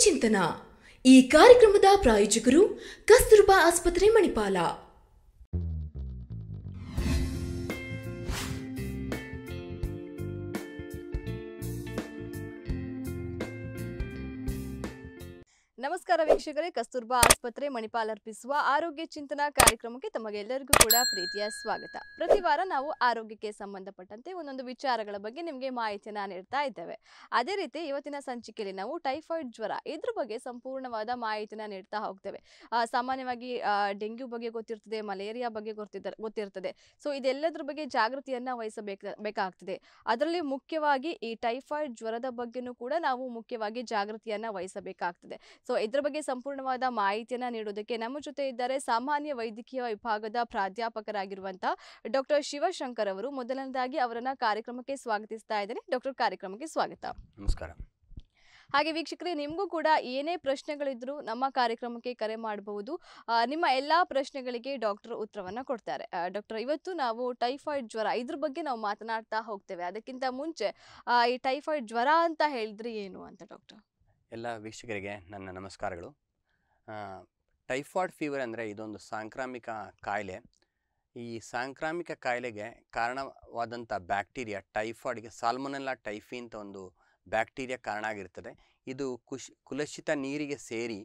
ಚಿಂತನ. ಈ ಕಾರ್ಯಕ್ರಮದ ಪ್ರಾಯೋಜಕರು ಕಸ್ತೂರ್ಬಾ ಆಸ್ಪತ್ರೆ ಮಣಿಪಾಲ. ನಮಸ್ಕಾರ ವೀಕ್ಷಕರೇ. ಕಸ್ತೂರ್ಬಾ ಆಸ್ಪತ್ರೆ ಮಣಿಪಾಲ್ ಅರ್ಪಿಸುವ ಆರೋಗ್ಯ ಚಿಂತನಾ ಕಾರ್ಯಕ್ರಮಕ್ಕೆ ತಮಗೆಲ್ಲರಿಗೂ ಕೂಡ ಪ್ರೀತಿಯ ಸ್ವಾಗತ. ಪ್ರತಿ ವಾರ ನಾವು ಆರೋಗ್ಯಕ್ಕೆ ಸಂಬಂಧಪಟ್ಟಂತೆ ಒಂದೊಂದು ವಿಚಾರಗಳ ಬಗ್ಗೆ ನಿಮಗೆ ಮಾಹಿತಿಯನ್ನ ನೀಡ್ತಾ ಇದ್ದೇವೆ. ಅದೇ ರೀತಿ ಇವತ್ತಿನ ಸಂಚಿಕೆಯಲ್ಲಿ ನಾವು ಟೈಫಾಯ್ಡ್ ಜ್ವರ ಇದ್ರ ಬಗ್ಗೆ ಸಂಪೂರ್ಣವಾದ ಮಾಹಿತಿನ ನೀಡ್ತಾ ಹೋಗ್ತೇವೆ. ಸಾಮಾನ್ಯವಾಗಿ ಡೆಂಗ್ಯೂ ಬಗ್ಗೆ ಗೊತ್ತಿರ್ತದೆ, ಮಲೇರಿಯಾ ಬಗ್ಗೆ ಗೊತ್ತಿದ್ದ ಗೊತ್ತಿರ್ತದೆ. ಸೊ, ಇದೆಲ್ಲದ್ರ ಬಗ್ಗೆ ಜಾಗೃತಿಯನ್ನ ವಹಿಸಬೇಕು, ಬೇಕಾಗ್ತದೆ. ಅದರಲ್ಲಿ ಮುಖ್ಯವಾಗಿ ಈ ಟೈಫಾಯ್ಡ್ ಜ್ವರದ ಬಗ್ಗೆನೂ ಕೂಡ ನಾವು ಮುಖ್ಯವಾಗಿ ಜಾಗೃತಿಯನ್ನ ವಹಿಸಬೇಕಾಗ್ತದೆ. ಸೊ ಇದ್ರ ಬಗ್ಗೆ ಸಂಪೂರ್ಣವಾದ ಮಾಹಿತಿಯನ್ನ ನೀಡೋದಕ್ಕೆ ನಮ್ಮ ಜೊತೆ ಇದ್ದಾರೆ ಸಾಮಾನ್ಯ ವೈದ್ಯಕೀಯ ವಿಭಾಗದ ಪ್ರಾಧ್ಯಾಪಕರಾಗಿರುವಂತಹ ಡಾಕ್ಟರ್ ಶಿವಶಂಕರ್ ಅವರು. ಮೊದಲನೇದಾಗಿ ಅವರನ್ನ ಕಾರ್ಯಕ್ರಮಕ್ಕೆ ಸ್ವಾಗತಿಸ್ತಾ ಇದ್ದೇನೆ. ಡಾಕ್ಟರ್ ಕಾರ್ಯಕ್ರಮಕ್ಕೆ ಸ್ವಾಗತ. ನಮಸ್ಕಾರ. ಹಾಗೆ ವೀಕ್ಷಕರೇ ನಿಮಗೂ ಕೂಡ ಏನೇ ಪ್ರಶ್ನೆಗಳಿದ್ರು ನಮ್ಮ ಕಾರ್ಯಕ್ರಮಕ್ಕೆ ಕರೆ ಮಾಡಬಹುದು. ನಿಮ್ಮ ಎಲ್ಲಾ ಪ್ರಶ್ನೆಗಳಿಗೆ ಡಾಕ್ಟರ್ ಉತ್ತರವನ್ನ ಕೊಡ್ತಾರೆ. ಡಾಕ್ಟರ್ ಇವತ್ತು ನಾವು ಟೈಫಾಯ್ಡ್ ಜ್ವರ ಇದ್ರ ಬಗ್ಗೆ ನಾವು ಮಾತನಾಡ್ತಾ ಹೋಗ್ತೇವೆ. ಅದಕ್ಕಿಂತ ಮುಂಚೆ ಈ ಟೈಫಾಯ್ಡ್ ಜ್ವರ ಅಂತ ಹೇಳಿದ್ರೆ ಏನು ಅಂತ ಡಾಕ್ಟರ್? ಎಲ್ಲ ವೀಕ್ಷಕರಿಗೆ ನನ್ನ ನಮಸ್ಕಾರಗಳು. ಟೈಫಾಯ್ಡ್ ಫೀವರ್ ಅಂದರೆ ಇದೊಂದು ಸಾಂಕ್ರಾಮಿಕ ಕಾಯಿಲೆ. ಈ ಸಾಂಕ್ರಾಮಿಕ ಕಾಯಿಲೆಗೆ ಕಾರಣವಾದಂಥ ಬ್ಯಾಕ್ಟೀರಿಯಾ ಟೈಫಾಯ್ಡ್ಗೆ ಸಾಲ್ಮೊನೆಲ್ಲಾ ಟೈಫಿ ಅಂತ ಒಂದು ಬ್ಯಾಕ್ಟೀರಿಯಾ ಕಾರಣ ಆಗಿರ್ತದೆ. ಇದು ಕುಶ್, ಕುಲುಷಿತ ನೀರಿಗೆ ಸೇರಿ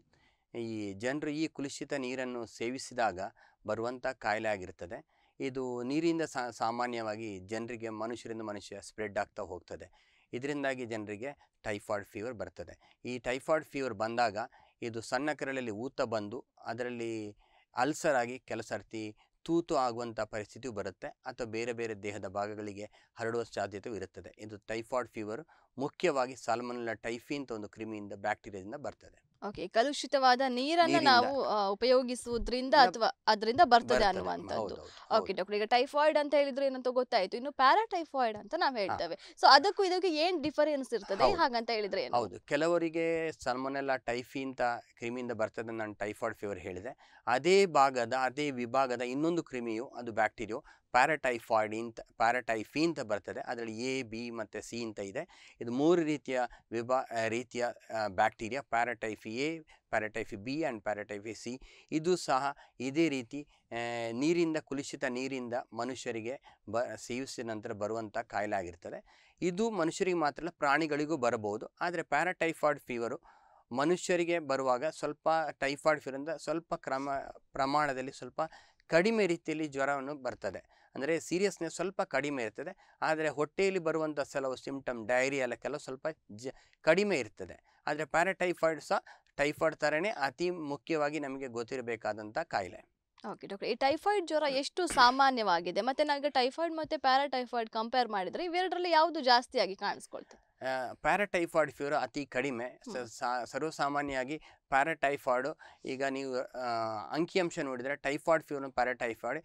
ಈ ಜನರು ಈ ಕುಲುಷಿತ ನೀರನ್ನು ಸೇವಿಸಿದಾಗ ಬರುವಂಥ ಕಾಯಿಲೆ ಆಗಿರ್ತದೆ. ಇದು ನೀರಿಂದ ಸಾಮಾನ್ಯವಾಗಿ ಜನರಿಗೆ ಮನುಷ್ಯರಿಂದ ಮನುಷ್ಯ ಸ್ಪ್ರೆಡ್ ಆಗ್ತಾ ಹೋಗ್ತದೆ. ಇದರಿಂದಾಗಿ ಜನರಿಗೆ ಟೈಫಾಯ್ಡ್ ಫೀವರ್ ಬರ್ತದೆ. ಈ ಟೈಫಾಯ್ಡ್ ಫೀವರ್ ಬಂದಾಗ ಇದು ಸಣ್ಣ ಕರಳಲ್ಲಿ ಊತ ಬಂದು ಅದರಲ್ಲಿ ಅಲ್ಸರ್ ಆಗಿ ಕೆಲಸರ್ತಿ ತೂತು ಆಗುವಂಥ ಪರಿಸ್ಥಿತಿಯು ಬರುತ್ತೆ. ಅಥವಾ ಬೇರೆ ಬೇರೆ ದೇಹದ ಭಾಗಗಳಿಗೆ ಹರಡುವ ಸಾಧ್ಯತೆಯೂ ಇರುತ್ತದೆ. ಇದು ಟೈಫಾಯ್ಡ್ ಫೀವರ್ ಮುಖ್ಯವಾಗಿ ಸಾಲ್ಮೊನೆಲ್ಲ ಟೈಫಿ ಅಂತ ಒಂದು ಕ್ರಿಮಿಯಿಂದ, ಬ್ಯಾಕ್ಟೀರಿಯಾದಿಂದ ಬರ್ತದೆ. ಓಕೆ ಕಲುಷಿತವಾದ ನೀರನ್ನು ನೀರಿಂದ. ನಾವು ಆ, ಉಪಯೋಗಿಸುವುದ್ರಿಂದ ಅಥವಾ ಅದರಿಂದ ಬರ್ತದೆ ಬರ್ತದೆ. ಅನ್ನುವಂಥದ್ದು ಹೌದು, ಹೌದು, ಓಕೆ ಹೌದು. ಡಾಕ್ಟರ್ ಈಗ ಟೈಫಾಯ್ಡ್ ಅಂತ ಹೇಳಿದ್ರೆ ಏನಂತ ಗೊತ್ತಾಯ್ತು ಇನ್ನು ಪ್ಯಾರಾಟೈಫಾಯ್ಡ್ ಅಂತ ನಾವು ಹೇಳ್ತೇವೆ ಸೊ ಅದಕ್ಕೂ ಇದಕ್ಕೆ ಏನ್ ಡಿಫರೆನ್ಸ್ ಇರ್ತದೆ ಹೌದು. ಹಾಗಂತ ಹೇಳಿದ್ರೆ ಏನು ಹೌದು ಕೆಲವರಿಗೆ ಸಲ್ಮೊನೆಲ್ಲ ಟೈಫಿ ಅಂತ ಕ್ರಿಮಿಯಿಂದ ಬರ್ತದೆ ನಾನು ಟೈಫಾಯ್ಡ್ ಫೀವರ್ ಹೇಳಿದೆ ಅದೇ ಭಾಗದ ಅದೇ ವಿಭಾಗದ ಇನ್ನೊಂದು ಕ್ರಿಮಿಯು ಅದು ಬ್ಯಾಕ್ಟೀರಿಯೋ ಪ್ಯಾರಾಟೈಫಾಯ್ಡ್ ಇಂತ ಪ್ಯಾರಾಟೈಫಿ ಅಂತ ಬರ್ತದೆ. ಅದರಲ್ಲಿ ಎ, ಬಿ ಮತ್ತು ಸಿ ಅಂತ ಇದೆ. ಇದು ಮೂರು ರೀತಿಯ ವಿಭಾ ರೀತಿಯ bacteria, paratyphi A, paratyphi B and paratyphi C. ಇದು ಸಹ ಇದೇ ರೀತಿ ನೀರಿಂದ, ಕುಲುಷಿತ ನೀರಿಂದ ಮನುಷ್ಯರಿಗೆ ಬ ಸೇವಿಸಿದ ನಂತರ ಬರುವಂಥ ಕಾಯಿಲೆ ಆಗಿರ್ತದೆ ಇದು ಮನುಷ್ಯರಿಗೆ ಮಾತ್ರ ಅಲ್ಲ, ಪ್ರಾಣಿಗಳಿಗೂ ಬರಬಹುದು. ಆದರೆ ಪ್ಯಾರಟೈಫಾಯ್ಡ್ ಫೀವರು ಮನುಷ್ಯರಿಗೆ ಬರುವಾಗ ಸ್ವಲ್ಪ ಟೈಫಾಯ್ಡ್ ಫೀವರಿಂದ ಸ್ವಲ್ಪ ಕ್ರಮ, ಪ್ರಮಾಣದಲ್ಲಿ ಸ್ವಲ್ಪ ಕಡಿಮೆ ರೀತಿಯಲ್ಲಿ ಜ್ವರವನ್ನು ಬರ್ತದೆ. ಅಂದರೆ ಸೀರಿಯಸ್ನೆಸ್ ಸ್ವಲ್ಪ ಕಡಿಮೆ ಇರ್ತದೆ. ಆದರೆ ಹೊಟ್ಟೆಯಲ್ಲಿ ಬರುವಂಥ ಕೆಲವು ಸಿಂಪ್ಟಮ್ ಡೈರಿಯಲ್ಲ ಕೆಲವು ಸ್ವಲ್ಪ ಜ ಕಡಿಮೆ ಇರ್ತದೆ. ಆದರೆ ಪ್ಯಾರಾಟೈಫಾಯ್ಡ್ ಸಹ ಟೈಫಾಯ್ಡ್ ಥರನೇ ಅತಿ ಮುಖ್ಯವಾಗಿ ನಮಗೆ ಗೊತ್ತಿರಬೇಕಾದಂಥ ಕಾಯಿಲೆ. ಓಕೆ ಡಾಕ್ಟರ್ ಈ ಟೈಫಾಯ್ಡ್ ಜ್ವರ ಎಷ್ಟು ಸಾಮಾನ್ಯವಾಗಿದೆ? ಮತ್ತೆ ನನಗೆ ಟೈಫಾಯ್ಡ್ ಮತ್ತು ಪ್ಯಾರಾಟೈಫಾಯ್ಡ್ ಕಂಪೇರ್ ಮಾಡಿದರೆ ಇವೆರಡರಲ್ಲಿ ಯಾವುದು ಜಾಸ್ತಿಯಾಗಿ ಕಾಣಿಸ್ಕೊಳ್ತದೆ? ಪ್ಯಾರಾಟೈಫಾಯ್ಡ್ ಫೀವರ್ ಅತಿ ಕಡಿಮೆ. ಸರ್ವಸಾಮಾನ್ಯವಾಗಿ ಪ್ಯಾರಾಟೈಫಾಯ್ಡು ಈಗ ನೀವು ಅಂಕಿಅಂಶ ನೋಡಿದರೆ ಟೈಫಾಯ್ಡ್ ಫೀವರ್ ಪ್ಯಾರಾಟೈಫಾಯ್ಡ್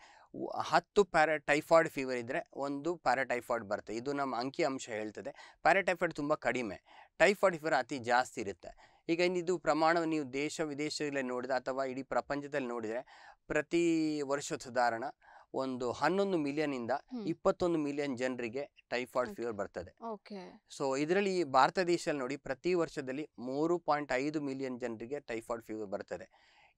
ಹತ್ತು ಪ್ಯಾರಾ ಟೈಫಾಯ್ಡ್ ಫೀವರ್ ಇದ್ದರೆ ಒಂದು ಪ್ಯಾರಾಟೈಫಾಯ್ಡ್ ಬರುತ್ತೆ. ಇದು ನಮ್ಮ ಅಂಕಿಅಂಶ ಹೇಳ್ತದೆ. ಪ್ಯಾರಾಟೈಫಾಯ್ಡ್ ತುಂಬ ಕಡಿಮೆ. ಟೈಫಾಯ್ಡ್ ಫೀವರ್ ಅತಿ ಜಾಸ್ತಿ ಇರುತ್ತೆ. ಈಗ ಇದು ಪ್ರಮಾಣ ನೀವು ದೇಶ ವಿದೇಶದಲ್ಲಿ ನೋಡಿದ ಅಥವಾ ಇಡೀ ಪ್ರಪಂಚದಲ್ಲಿ ನೋಡಿದರೆ ಪ್ರತಿ ವರ್ಷ ಸಾಧಾರಣ ಒಂದು ಹನ್ನೊಂದು ಮಿಲಿಯನ್ ಇಂದ ಇಪ್ಪತ್ತೊಂದು ಮಿಲಿಯನ್ ಜನರಿಗೆ ಟೈಫಾಯ್ಡ್. ಫೀವರ್ ಬರ್ತದೆ. ಸೊ ಇದರಲ್ಲಿ ಭಾರತ ದೇಶದಲ್ಲಿ ನೋಡಿ ಪ್ರತಿ ವರ್ಷದಲ್ಲಿ ಮೂರು ಪಾಯಿಂಟ್ ಐದು ಮಿಲಿಯನ್ ಜನರಿಗೆ ಟೈಫಾಯ್ಡ್ ಫೀವರ್ ಬರ್ತದೆ.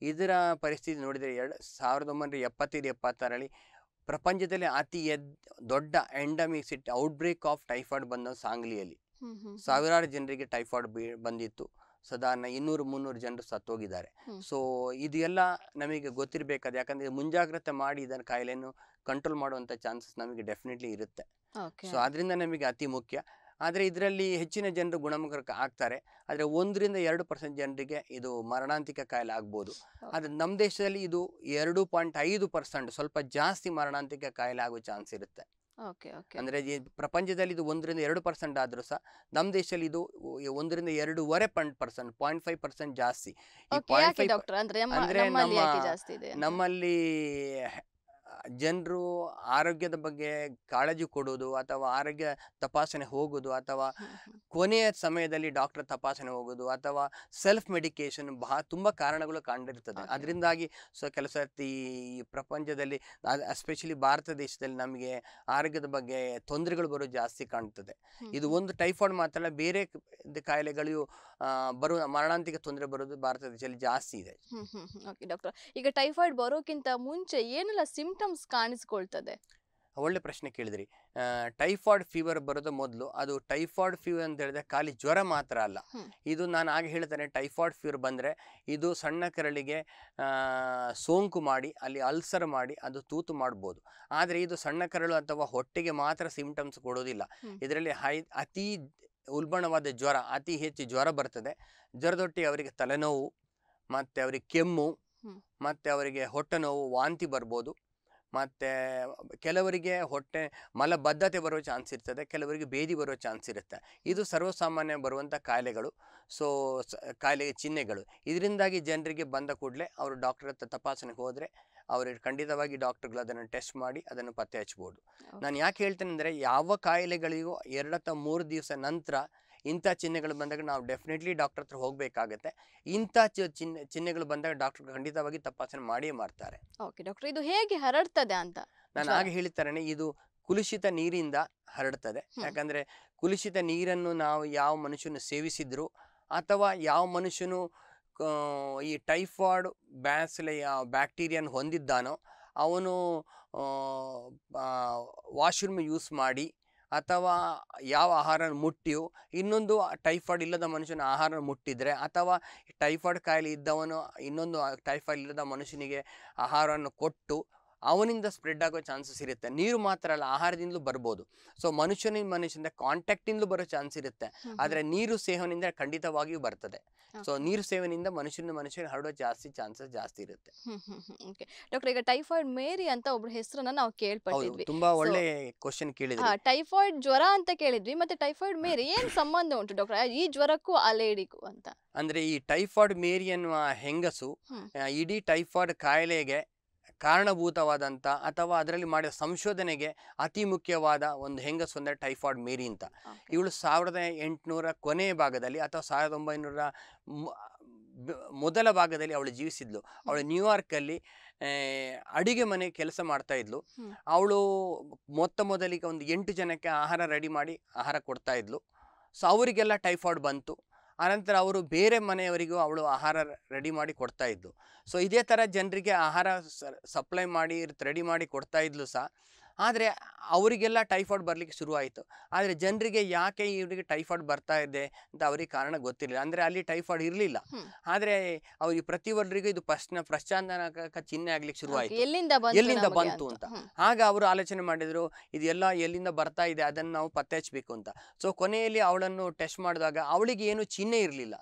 ಇದರ ಪರಿಸ್ಥಿತಿ ನೋಡಿದರೆ ಎರಡು ಸಾವಿರದ ಒಂಬೈನೂರ ಎಪ್ಪತ್ತೈದು ಎಪ್ಪತ್ತಾರರಲ್ಲಿ ಪ್ರಪಂಚದಲ್ಲಿ ಅತಿ ಎದ್ ದೊಡ್ಡ ಎಂಡಮಿಕ್ ಸಿಟ್ ಔಟ್ಬ್ರೇಕ್ ಆಫ್ ಟೈಫಾಯ್ಡ್ ಬಂದ ಸಾಂಗ್ಲಿಯಲ್ಲಿ. ಸಾವಿರಾರು ಜನರಿಗೆ ಟೈಫಾಯ್ಡ್ ಬಂದಿತ್ತು. ಸಾಧಾರಣ ಇನ್ನೂರು ಮುನ್ನೂರು ಜನರು ಸತ್ತೋಗಿದ್ದಾರೆ. ಸೊ ಇದು ಎಲ್ಲ ನಮಗೆ ಗೊತ್ತಿರಬೇಕಾದ ಯಾಕಂದ್ರೆ ಮುಂಜಾಗ್ರತೆ ಮಾಡಿ ಇದರ ಕಾಯಿಲೆಯನ್ನು ಕಂಟ್ರೋಲ್ ಮಾಡುವಂಥ ಚಾನ್ಸಸ್ ನಮಗೆ ಡೆಫಿನೆಟ್ಲಿ ಇರುತ್ತೆ. ಸೊ ಅದರಿಂದ ನಮಗೆ ಅತಿ ಮುಖ್ಯ. ಆದರೆ ಇದರಲ್ಲಿ ಹೆಚ್ಚಿನ ಜನರು ಗುಣಮುಖ ಆಗ್ತಾರೆ. ಆದರೆ ಒಂದರಿಂದ ಎರಡು ಪರ್ಸೆಂಟ್ ಜನರಿಗೆ ಇದು ಮರಣಾಂತಿಕ ಕಾಯಿಲೆ ಆಗ್ಬೋದು. ಆದರೆ ನಮ್ಮ ದೇಶದಲ್ಲಿ ಇದು ಎರಡು ಪಾಯಿಂಟ್ ಐದು ಪರ್ಸೆಂಟ್ ಸ್ವಲ್ಪ ಜಾಸ್ತಿ ಮರಣಾಂತಿಕ ಕಾಯಿಲೆ ಆಗೋ ಚಾನ್ಸ್ ಇರುತ್ತೆ. Okay okay. ಅಂದರೆ ಪ್ರಪಂಚದಲ್ಲಿ ಇದು ಒಂದರಿಂದ ಎರಡು ಪರ್ಸೆಂಟ್ ಆದ್ರೂ ಸಹ ನಮ್ಮ ದೇಶದಲ್ಲಿ ಇದು ಒಂದರಿಂದ ಎರಡೂವರೆ point percent point five percent ಜಾಸ್ತಿ. ಈ ಪಾಯಿಂಟ್ ಯಾಕೆ ಫೈವ್ ಡಾಕ್ಟರ್ ಅಂದ್ರೆ ನಮ್ಮ- ಅಂದ್ರೆ ನಮ್ಮಲ್ಲಿ ಜನರು ಆರೋಗ್ಯದ ಬಗ್ಗೆ ಕಾಳಜಿ ಕೊಡೋದು ಅಥವಾ ಆರೋಗ್ಯ ತಪಾಸಣೆ ಹೋಗೋದು ಅಥವಾ. ಕೊನೆಯ ಸಮಯದಲ್ಲಿ ಡಾಕ್ಟರ್ ತಪಾಸಣೆ ಹೋಗೋದು ಅಥವಾ ಸೆಲ್ಫ್ ಮೆಡಿಕೇಶನ್ ಬಹಳ ತುಂಬ ಕಾರಣಗಳು ಕಂಡಿರ್ತದೆ. ಅದರಿಂದಾಗಿ ಸೊ ಕೆಲಸ ಈ ಪ್ರಪಂಚದಲ್ಲಿ ಎಸ್ಪೆಷಲಿ ಭಾರತ ದೇಶದಲ್ಲಿ ನಮಗೆ ಆರೋಗ್ಯದ ಬಗ್ಗೆ ತೊಂದರೆಗಳು ಬರೋದು ಜಾಸ್ತಿ ಕಾಣ್ತದೆ. ಇದು ಒಂದು ಟೈಫಾಯ್ಡ್ ಮಾತ್ರ ಅಲ್ಲ ಬೇರೆ ಕಾಯಿಲೆಗಳು ಬರೋ ಮರಣಾಂತಿಕ ತೊಂದರೆ ಬರೋದು ಭಾರತ ದೇಶದಲ್ಲಿ ಜಾಸ್ತಿ ಇದೆ. ಓಕೆ ಡಾಕ್ಟರ್ ಈಗ ಟೈಫಾಯ್ಡ್ ಬರೋಕ್ಕಿಂತ ಮುಂಚೆ ಏನೆಲ್ಲ ಸಿಂಪ್ಟಮ್ಸ್ ಕಾಣಿಸ್ಕೊಳ್ತದೆ. ಒಳ್ಳೆ ಪ್ರಶ್ನೆ ಕೇಳಿದ್ರಿ. ಟೈಫಾಯ್ಡ್ ಫೀವರ್ ಬರೋದು ಮೊದಲು. ಅದು ಟೈಫಾಯ್ಡ್ ಫೀವರ್ ಅಂತ ಹೇಳಿದ್ರೆ ಖಾಲಿ ಜ್ವರ ಮಾತ್ರ ಅಲ್ಲ. ಇದು ನಾನು ಆಗ ಹೇಳ್ತೇನೆ ಟೈಫಾಯ್ಡ್ ಫೀವರ್ ಬಂದರೆ ಇದು ಸಣ್ಣ ಕರಳಿಗೆ ಸೋಂಕು ಮಾಡಿ ಅಲ್ಲಿ ಅಲ್ಸರ್ ಮಾಡಿ ಅದು ತೂತು ಮಾಡ್ಬೋದು. ಆದರೆ ಇದು ಸಣ್ಣ ಕರಳು ಅಥವಾ ಹೊಟ್ಟೆಗೆ ಮಾತ್ರ ಸಿಂಪ್ಟಮ್ಸ್ ಕೊಡೋದಿಲ್ಲ. ಇದರಲ್ಲಿ ಹೈ ಅತಿ ಉಲ್ಬಣವಾದ ಜ್ವರ ಅತಿ ಹೆಚ್ಚು ಜ್ವರ ಬರ್ತದೆ. ಜ್ವರದೊಟ್ಟಿ ಅವರಿಗೆ ತಲೆನೋವು ಮತ್ತು ಅವರಿಗೆ ಕೆಮ್ಮು. ಮತ್ತು ಅವರಿಗೆ ಹೊಟ್ಟೆ ನೋವು ವಾಂತಿ ಬರ್ಬೋದು. ಮತ್ತು ಕೆಲವರಿಗೆ ಹೊಟ್ಟೆ ಮಲಬದ್ಧತೆ ಬರೋ ಚಾನ್ಸ್ ಇರ್ತದೆ ಕೆಲವರಿಗೆ ಬೇದಿ ಬರೋ ಚಾನ್ಸ್ ಇರುತ್ತೆ. ಇದು ಸರ್ವಸಾಮಾನ್ಯ ಬರುವಂಥ ಕಾಯಿಲೆಗಳು. ಸೊ ಕಾಯಿಲೆಗೆ ಚಿಹ್ನೆಗಳು. ಇದರಿಂದಾಗಿ ಜನರಿಗೆ ಬಂದ ಕೂಡಲೇ ಅವರು ಡಾಕ್ಟರ್ ಹತ್ರ ತಪಾಸಣೆಗೆ ಹೋದರೆ ಅವರು ಖಂಡಿತವಾಗಿ ಡಾಕ್ಟರ್ಗಳು ಅದನ್ನು ಟೆಸ್ಟ್ ಮಾಡಿ ಅದನ್ನು ಪತ್ತೆ ಹಚ್ಬೋದು. ನಾನು ಯಾಕೆ ಹೇಳ್ತೇನೆ ಅಂದರೆ ಯಾವ ಕಾಯಿಲೆಗಳಿಗೂ ಎರಡು ಅಥವಾ ಮೂರು ದಿವಸ ನಂತರ ಇಂಥ ಚಿಹ್ನೆಗಳು ಬಂದಾಗ ನಾವು ಡೆಫಿನೆಟ್ಲಿ ಡಾಕ್ಟರ್ ಹತ್ರ ಹೋಗಬೇಕಾಗುತ್ತೆ. ಇಂಥ ಚಿಹ್ನೆ ಚಿಹ್ನೆಗಳು ಬಂದಾಗ ಡಾಕ್ಟರ್ ಖಂಡಿತವಾಗಿ ತಪಾಸಣೆ ಮಾಡಿಯೇ ಮಾಡ್ತಾರೆ. ಓಕೆ ಡಾಕ್ಟರ್ ಇದು ಹೇಗೆ ಹರಡ್ತದೆ ಅಂತ? ನಾನು. ಆಗ ಹೇಳ್ತಾನೆ ಇದು ಕುಲುಷಿತ ನೀರಿಂದ ಹರಡ್ತದೆ. ಯಾಕಂದ್ರೆ ಕುಲುಷಿತ ನೀರನ್ನು ನಾವು ಯಾವ ಮನುಷ್ಯನ ಸೇವಿಸಿದ್ರು ಅಥವಾ ಯಾವ ಮನುಷ್ಯನು ಈ ಟೈಫಾಯ್ಡ್ ಬ್ಯಾಸಲೆ ಬ್ಯಾಕ್ಟೀರಿಯನ್ ಹೊಂದಿದ್ದಾನೋ ಅವನು ವಾಶ್ರೂಮ್ ಯೂಸ್ ಮಾಡಿ ಅಥವಾ ಯಾವ ಆಹಾರ ಮುಟ್ಟಿಯೋ, ಇನ್ನೊಂದು ಟೈಫಾಯ್ಡ್ ಇಲ್ಲದ ಮನುಷ್ಯನ ಆಹಾರ ಮುಟ್ಟಿದರೆ ಅಥವಾ ಟೈಫಾಯ್ಡ್ ಕಾಯಿಲೆ ಇದ್ದವನು ಇನ್ನೊಂದು ಟೈಫಾಯ್ಡ್ ಇಲ್ಲದ ಮನುಷ್ಯನಿಗೆ ಆಹಾರವನ್ನು ಕೊಟ್ಟು ಅವನಿಂದ ಸ್ಪ್ರೆಡ್ ಆಗೋ ಚಾನ್ಸಸ್ ಇರುತ್ತೆ. ನೀರು ಮಾತ್ರ ಅಲ್ಲ ಆಹಾರದಿಂದಲೂ ಬರ್ಬೋದು. ಸೊ ಮನುಷ್ಯನಿಂದ ಮನುಷ್ಯನಿಂದ ಕಾಂಟ್ಯಾಕ್ಟಿಂದಲೂ ಬರೋ ಚಾನ್ಸ್ ಇರುತ್ತೆ. ಆದರೆ ನೀರು ಸೇವನಿಂದ ಖಂಡಿತವಾಗಿಯೂ ಬರ್ತದೆ. ಸೊ. ನೀರು ಸೇವನೆಯಿಂದ ಮನುಷ್ಯನ ಮನುಷ್ಯನಿಗೆ ಹರಡೋ ಜಾಸ್ತಿ ಚಾನ್ಸಸ್ ಜಾಸ್ತಿ ಇರುತ್ತೆ. ಓಕೆ ಡಾಕ್ಟರ್ ಈಗ ಟೈಫಾಯ್ಡ್ ಮೇರಿ ಅಂತ ಒಬ್ಬರ ಹೆಸರನ್ನ ನಾವು ಕೇಳ್ಪಟ್ಟಿದ್ವಿ. ತುಂಬಾ ಒಳ್ಳೆ ಕ್ವಶನ್ ಕೇಳಿದ್ವಿ ಟೈಫಾಯ್ಡ್ ಜ್ವರ ಅಂತ ಕೇಳಿದ್ವಿ. ಮತ್ತೆ ಟೈಫಾಯ್ಡ್ ಮೇರಿ ಏನ್ ಸಂಬಂಧ ಉಂಟು ಡಾಕ್ಟರ್ ಈ ಜ್ವರಕ್ಕೂ ಆ ಲೇಡಿಗೂ ಅಂತ. ಅಂದ್ರೆ ಈ ಟೈಫಾಯ್ಡ್ ಮೇರಿ ಅನ್ನುವ ಹೆಂಗಸು ಇಡೀ ಟೈಫಾಯ್ಡ್ ಕಾಯಿಲೆಗೆ ಕಾರಣಭೂತವಾದಂಥ ಅಥವಾ ಅದರಲ್ಲಿ ಮಾಡಿದ ಸಂಶೋಧನೆಗೆ ಅತಿ ಮುಖ್ಯವಾದ ಒಂದು ಹೆಂಗಸು ಅಂದರೆ ಟೈಫಾಯ್ಡ್ ಮೇರಿ ಅಂತ. ಇವಳು ಸಾವಿರದ ಎಂಟುನೂರ ಕೊನೆಯ ಭಾಗದಲ್ಲಿ ಅಥವಾ ಸಾವಿರದ ಒಂಬೈನೂರ ಮೊದಲ ಭಾಗದಲ್ಲಿ ಅವಳು ಜೀವಿಸಿದ್ಲು. ಅವಳು ನ್ಯೂಯಾರ್ಕಲ್ಲಿ ಅಡಿಗೆ ಮನೆ ಕೆಲಸ ಮಾಡ್ತಾ ಇದ್ಲು. ಅವಳು ಮೊತ್ತ ಮೊದಲಿಗೆ ಒಂದು ಎಂಟು ಜನಕ್ಕೆ ಆಹಾರ ರೆಡಿ ಮಾಡಿ ಆಹಾರ ಕೊಡ್ತಾ ಇದ್ಲು. ಸೊ ಅವರಿಗೆಲ್ಲ ಟೈಫಾಯ್ಡ್ ಬಂತು. ಆನಂತರ ಅವರು ಬೇರೆ ಮನೆಯವರಿಗೂ ಅವಳು ಆಹಾರ ರೆಡಿ ಮಾಡಿ ಕೊಡ್ತಾ ಇದ್ದು. ಸೊ ಇದೇ ಥರ ಜನರಿಗೆ ಆಹಾರ ಸಪ್ಲೈ ಮಾಡಿ, ರೆಡಿ ಮಾಡಿ ಕೊಡ್ತಾ ಇದ್ಲು ಸಹ. ಆದರೆ ಅವರಿಗೆಲ್ಲ ಟೈಫಾಯ್ಡ್ ಬರಲಿಕ್ಕೆ ಶುರುವಾಯಿತು. ಆದರೆ ಜನರಿಗೆ ಯಾಕೆ ಇವರಿಗೆ ಟೈಫಾಯ್ಡ್ ಬರ್ತಾ ಇದೆ ಅಂತ ಅವರಿಗೆ ಕಾರಣ ಗೊತ್ತಿರಲಿಲ್ಲ. ಅಂದರೆ ಅಲ್ಲಿ ಟೈಫಾಯ್ಡ್ ಇರಲಿಲ್ಲ. ಆದರೆ ಅವ್ರಿಗೆ ಪ್ರತಿಯೊಬ್ಬರಿಗೂ ಇದು ಪ್ರಶ್ನ ಪ್ರಶ್ನಾಂತಕ ಚಿಹ್ನೆ ಆಗ್ಲಿಕ್ಕೆ ಶುರುವಾಯಿತು. ಎಲ್ಲಿಂದ ಬಂತು ಎಲ್ಲಿಂದ ಬಂತು ಅಂತ. ಆಗ ಅವರು ಆಲೋಚನೆ ಮಾಡಿದ್ರು ಇದೆಲ್ಲ ಎಲ್ಲಿಂದ ಬರ್ತಾ ಇದೆ ಅದನ್ನು ನಾವು ಪತ್ತೆ ಹಚ್ಚಬೇಕು ಅಂತ. ಸೊ ಕೊನೆಯಲ್ಲಿ ಅವಳನ್ನು ಟೆಸ್ಟ್ ಮಾಡಿದಾಗ ಅವಳಿಗೆ ಏನು ಚಿಹ್ನೆ ಇರಲಿಲ್ಲ.